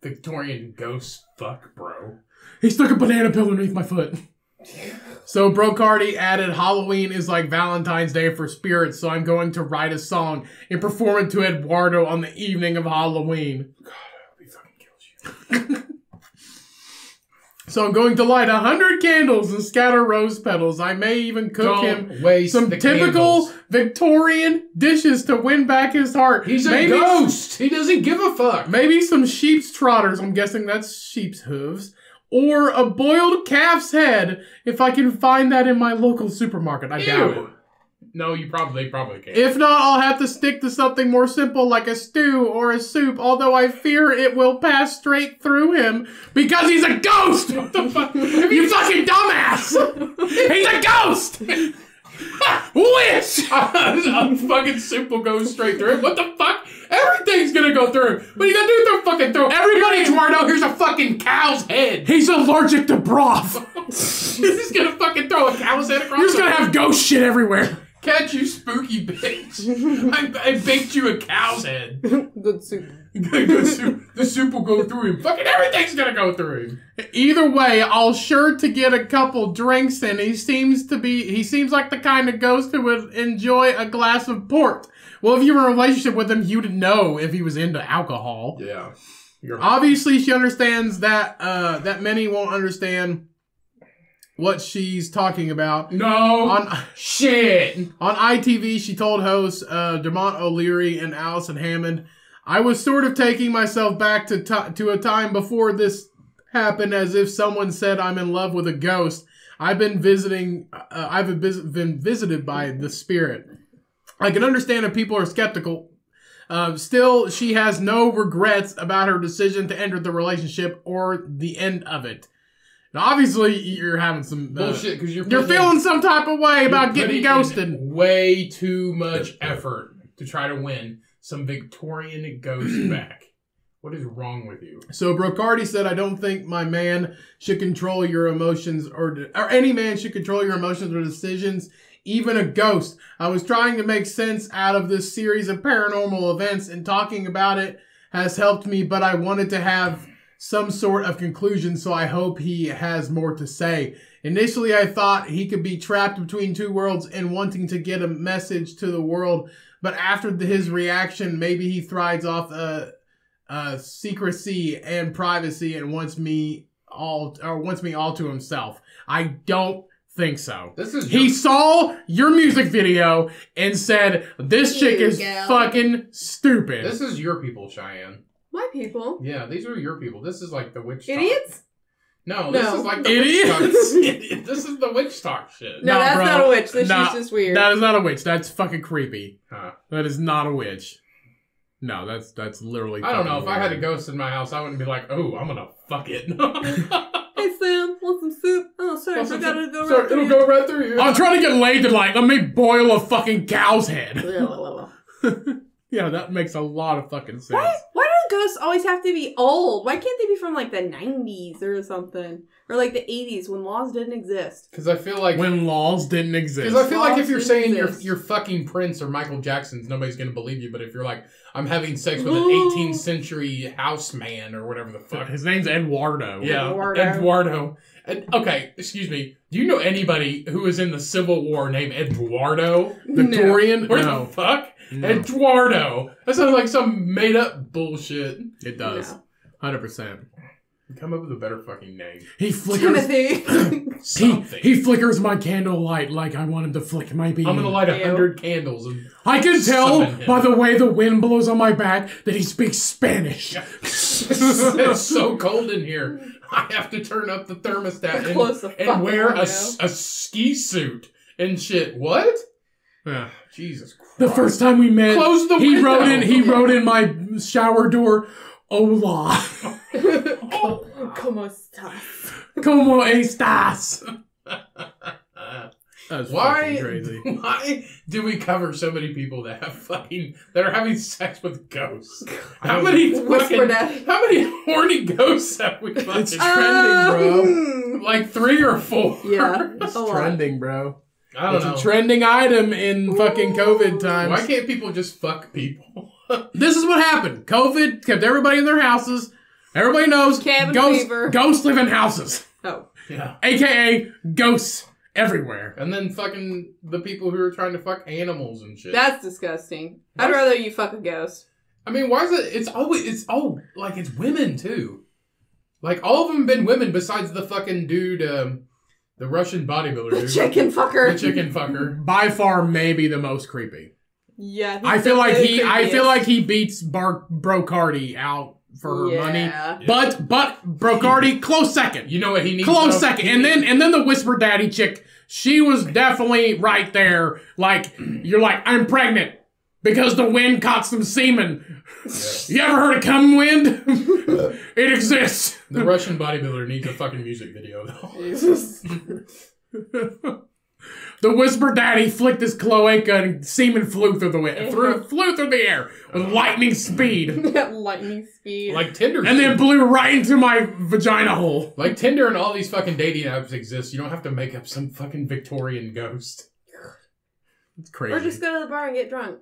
Victorian ghost fuck, bro. He stuck a banana peel underneath my foot. So Brocardi added Halloween is like Valentine's Day for spirits, so I'm going to write a song and perform it to Eduardo on the evening of Halloween. God, he fucking kills you. So I'm going to light a hundred candles and scatter rose petals. I may even cook him Don't waste some the typical candles. Victorian dishes to win back his heart. He's a maybe, ghost. He doesn't give a fuck. Maybe some sheep's trotters. I'm guessing that's sheep's hooves. Or a boiled calf's head if I can find that in my local supermarket. I doubt it. No, you probably probably can't. If not, I'll have to stick to something more simple like a stew or a soup, although I fear it will pass straight through him because he's a ghost! What the fuck? you fucking dumbass! He's a ghost! Wish! a fucking soup will go straight through. it. What the fuck? Everything's gonna go through. What are you gonna do through fucking through? Everybody, Eduardo, here's a fucking cow's head. He's allergic to broth! He's just gonna fucking throw a cow's head across. You're just gonna have ghost shit everywhere! Catch you, spooky bitch! I, I baked you a cow's head. Good soup. the, soup, the soup will go through him. Fucking everything's gonna go through him. Either way, I'll sure to get a couple drinks in. He seems to be, he seems like the kind of ghost who would enjoy a glass of port. Well, if you were in a relationship with him, you'd know if he was into alcohol. Yeah. You're Obviously, she understands that, uh, that many won't understand what she's talking about. no On, shit. on ITV, she told hosts, uh, Dermot O'Leary and Alison Hammond, I was sort of taking myself back to, ti to a time before this happened as if someone said I'm in love with a ghost. I've been visiting, uh, I've been been visited by the spirit. I can understand if people are skeptical. Uh, still, she has no regrets about her decision to enter the relationship or the end of it. Now, obviously, you're having some uh, Bullshit, because you're You're putting- feeling some type of way you're about getting putting ghosted. Way too much effort to try to win some Victorian ghost back. What is wrong with you? So Brocardi said, "I don't think my man should control your emotions, or or any man should control your emotions or decisions, even a ghost. I was trying to make sense out of this series of paranormal events, and talking about it has helped me. But I wanted to have some sort of conclusion, so I hope he has more to say." Initially, I thought he could be trapped between two worlds and wanting to get a message to the world. But after the, his reaction, maybe he thrives off uh, uh, secrecy and privacy and wants me all or wants me all to himself. I don't think so. This is He saw your music video and said, "This chick is gal." fucking stupid." This is your people, Shyanne. My people. Yeah, these are your people. This is like the witch talk. Idiots? No, No. this is like the Idiots? witch talk. this is the witch talk shit. No, Nah, that's bro. not a witch. This Nah, shit's just weird. that is not a witch. That's fucking creepy. Huh. That is not a witch. No, that's that's literally. I don't know. If fucking I had a weird. ghost in my house, I wouldn't be like, "Oh, I'm gonna fuck it." hey Sam, want some soup? Oh, sorry, I forgot to go Sorry, right it'll through go right through you. I'm trying to get laid to like, let me boil a fucking cow's head. you. yeah, that makes a lot of fucking sense. Why? Why do do ghosts always have to be old? Why can't they be from like the 90s or something? Or like the 80s when laws didn't exist? Because I feel like when laws didn't exist. Because I feel like if you're didn't saying you're you're fucking Prince or Michael Jackson's, nobody's gonna believe you. But if you're like, I'm having sex with an 18th century houseman or whatever the fuck, His name's Eduardo. yeah, Eduardo. Eduardo. And, okay, excuse me. Do you know anybody who is in the Civil War named Eduardo? Victorian? Where no. the fuck? No. Eduardo. That sounds like some made up bullshit. It does. Hundred percent. Come up with a better fucking name. He flickers. Timothy. He, Something. he flickers my candle light like I want him to flick my beam. I'm gonna light a Ew. hundred candles and I can tell Summon him. by the way the wind blows on my back that he speaks Spanish. it's so cold in here. I have to turn up the thermostat Close the and, and fucking wear a, window. s- a ski suit and shit. What? Yeah. Jesus Christ. The first time we met, Close the he window. wrote in he wrote in my shower door, "Hola, ¿Cómo estás? cómo estás?" That's why? fucking crazy. Why do we cover so many people that have fucking that are having sex with ghosts? How many Whisper fucking, Daddy. How many horny ghosts have we fucking? It's trending, bro. Um, like three or four. Yeah, It's a lot. trending, bro. I don't It's know. a trending item in fucking COVID times. Why can't people just fuck people? This is what happened. COVID kept everybody in their houses. Everybody knows Cabin ghosts, fever. ghosts live in houses, Oh, yeah. aka ghosts everywhere. And then fucking the people who are trying to fuck animals and shit. that's disgusting. I'd rather you fuck a ghost. I mean, why is it? It's always it's oh like it's women too. Like all of them have been women besides the fucking dude, um, the Russian bodybuilder, The dude. chicken fucker. the chicken fucker. By far, maybe the most creepy. Yeah, I feel like he. the I feel like he beats Bar Brocardi out for her money. Yeah. But but Brocardi close second, You know what he needs? close though? second, He and then and then the Whisper Daddy chick. She was definitely right there. Like you're like I'm pregnant because the wind caught some semen. You ever heard of cum wind? it exists. the Russian bodybuilder needs a fucking music video though. Jesus. The Whisper Daddy flicked his cloaca and semen flew through the wind, through, flew through the air with lightning speed, Lightning speed. Like Tinder, and then blew right into my vagina hole. like Tinder and all these fucking dating apps exist. You don't have to make up some fucking Victorian ghost. It's crazy. or just go to the bar and get drunk.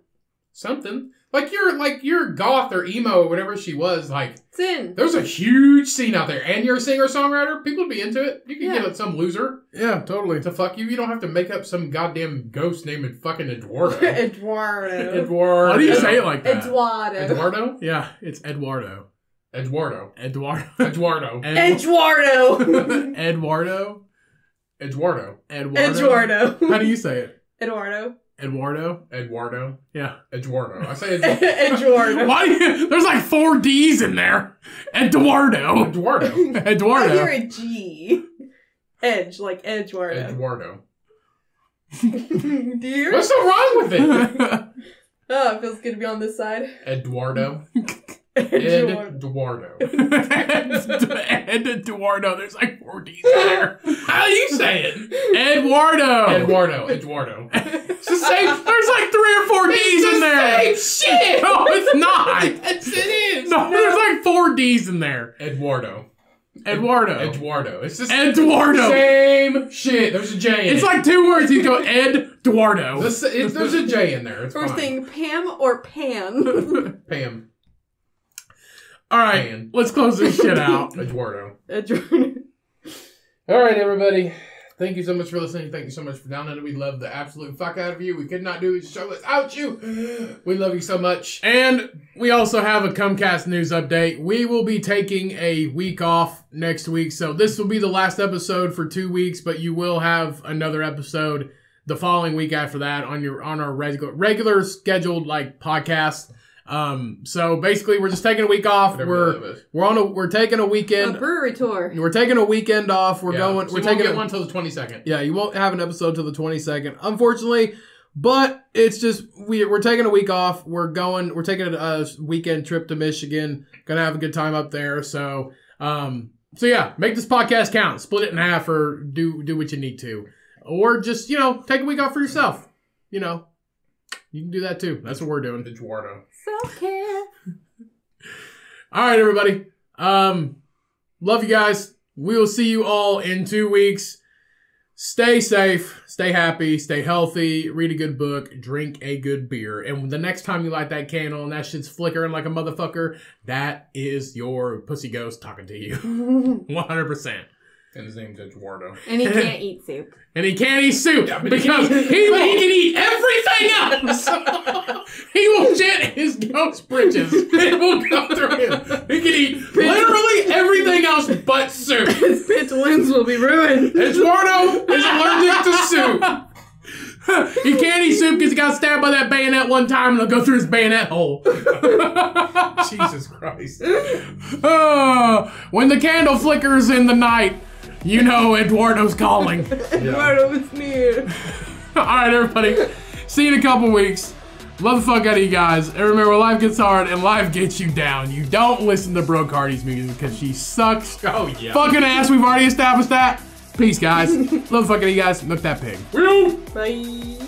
Something like you're like you're goth or emo or whatever she was. Like Sin. there's a huge scene out there, and you're a singer songwriter. People would be into it. You can Yeah. get some loser. yeah, totally. to fuck you. You don't have to make up some goddamn ghost named fucking Eduardo. Eduardo. Eduardo. How do you say it like that? Eduardo. Eduardo? Yeah, it's Eduardo. Eduardo. Eduardo. Eduardo. Ed- Eduardo. Eduardo. Eduardo. Eduardo. Eduardo. How do you say it? Eduardo. Eduardo. Eduardo. Yeah. Eduardo. I say Eduardo. Eduardo. Why? do you- There's like four D's in there. Eduardo. Eduardo. Eduardo. I hear Eduardo. a G. Edge, like Eduardo. Eduardo. Do you? What's so wrong with it? Oh, it feels good to be on this side. Eduardo. Eduardo. Eduardo. Ed Eduardo. There's like four D's there. How do you say it? Eduardo. Eduardo. Eduardo. It's the same. There's like three or four D's in there. Same shit. No, it's not. Yes, it is. No, there's like four D's in there. Eduardo. Eduardo. Eduardo. It's just Eduardo. same shit. There's a J in It's it. like two words. You go Ed Eduardo. There's a J in there. It's We're fine. saying Pam or Pan. Pam. All right, Man. let's close this shit out. Eduardo. Eduardo. All right, everybody. Thank you so much for listening. Thank you so much for downloading. We love the absolute fuck out of you. We could not do this show without you. We love you so much. And we also have a Cummcast news update. We will be taking a week off next week, so this will be the last episode for two weeks. But you will have another episode the following week after that on your on our regular regular scheduled like podcast. Um, so basically, we're just taking a week off. We're we're on a we're taking a weekend A weekend. brewery tour. We're taking a weekend off. We're Yeah. going. So we're you won't taking get a, one till the twenty second. Yeah, you won't have an episode till the 22nd, unfortunately. But it's just we we're taking a week off. We're going. We're taking a, a weekend trip to Michigan. Gonna have a good time up there. So, um, so yeah, make this podcast count. Split it in half, or do do what you need to, or just you know take a week off for yourself. You know, you can do that too. That's what we're doing. Eduardo. Self care. All right, everybody. Um, love you guys. We will see you all in two weeks. Stay safe, stay happy, stay healthy, read a good book, drink a good beer. And the next time you light that candle and that shit's flickering like a motherfucker, that is your pussy ghost talking to you. 100%. And his name's Eduardo. and he can't eat soup. And he can't eat soup Yeah, but he because he, eat- but he can eat everything else. he will shit his ghost britches. It will go through him. He can eat literally everything else but soup. His pitch wins will be ruined. Eduardo is allergic to soup. he can't eat soup because he got stabbed by that bayonet one time and it'll go through his bayonet hole. Jesus Christ. Oh, when the candle flickers in the night, you know Eduardo's calling. Eduardo is near. All right, everybody. See you in a couple weeks. Love the fuck out of you guys. And remember, life gets hard and life gets you down. You don't listen to Bro Cardi's music because she sucks. Oh, yeah. Fucking ass. We've already established that. Peace, guys. Love the fuck out of you guys. Look that pig. Bye.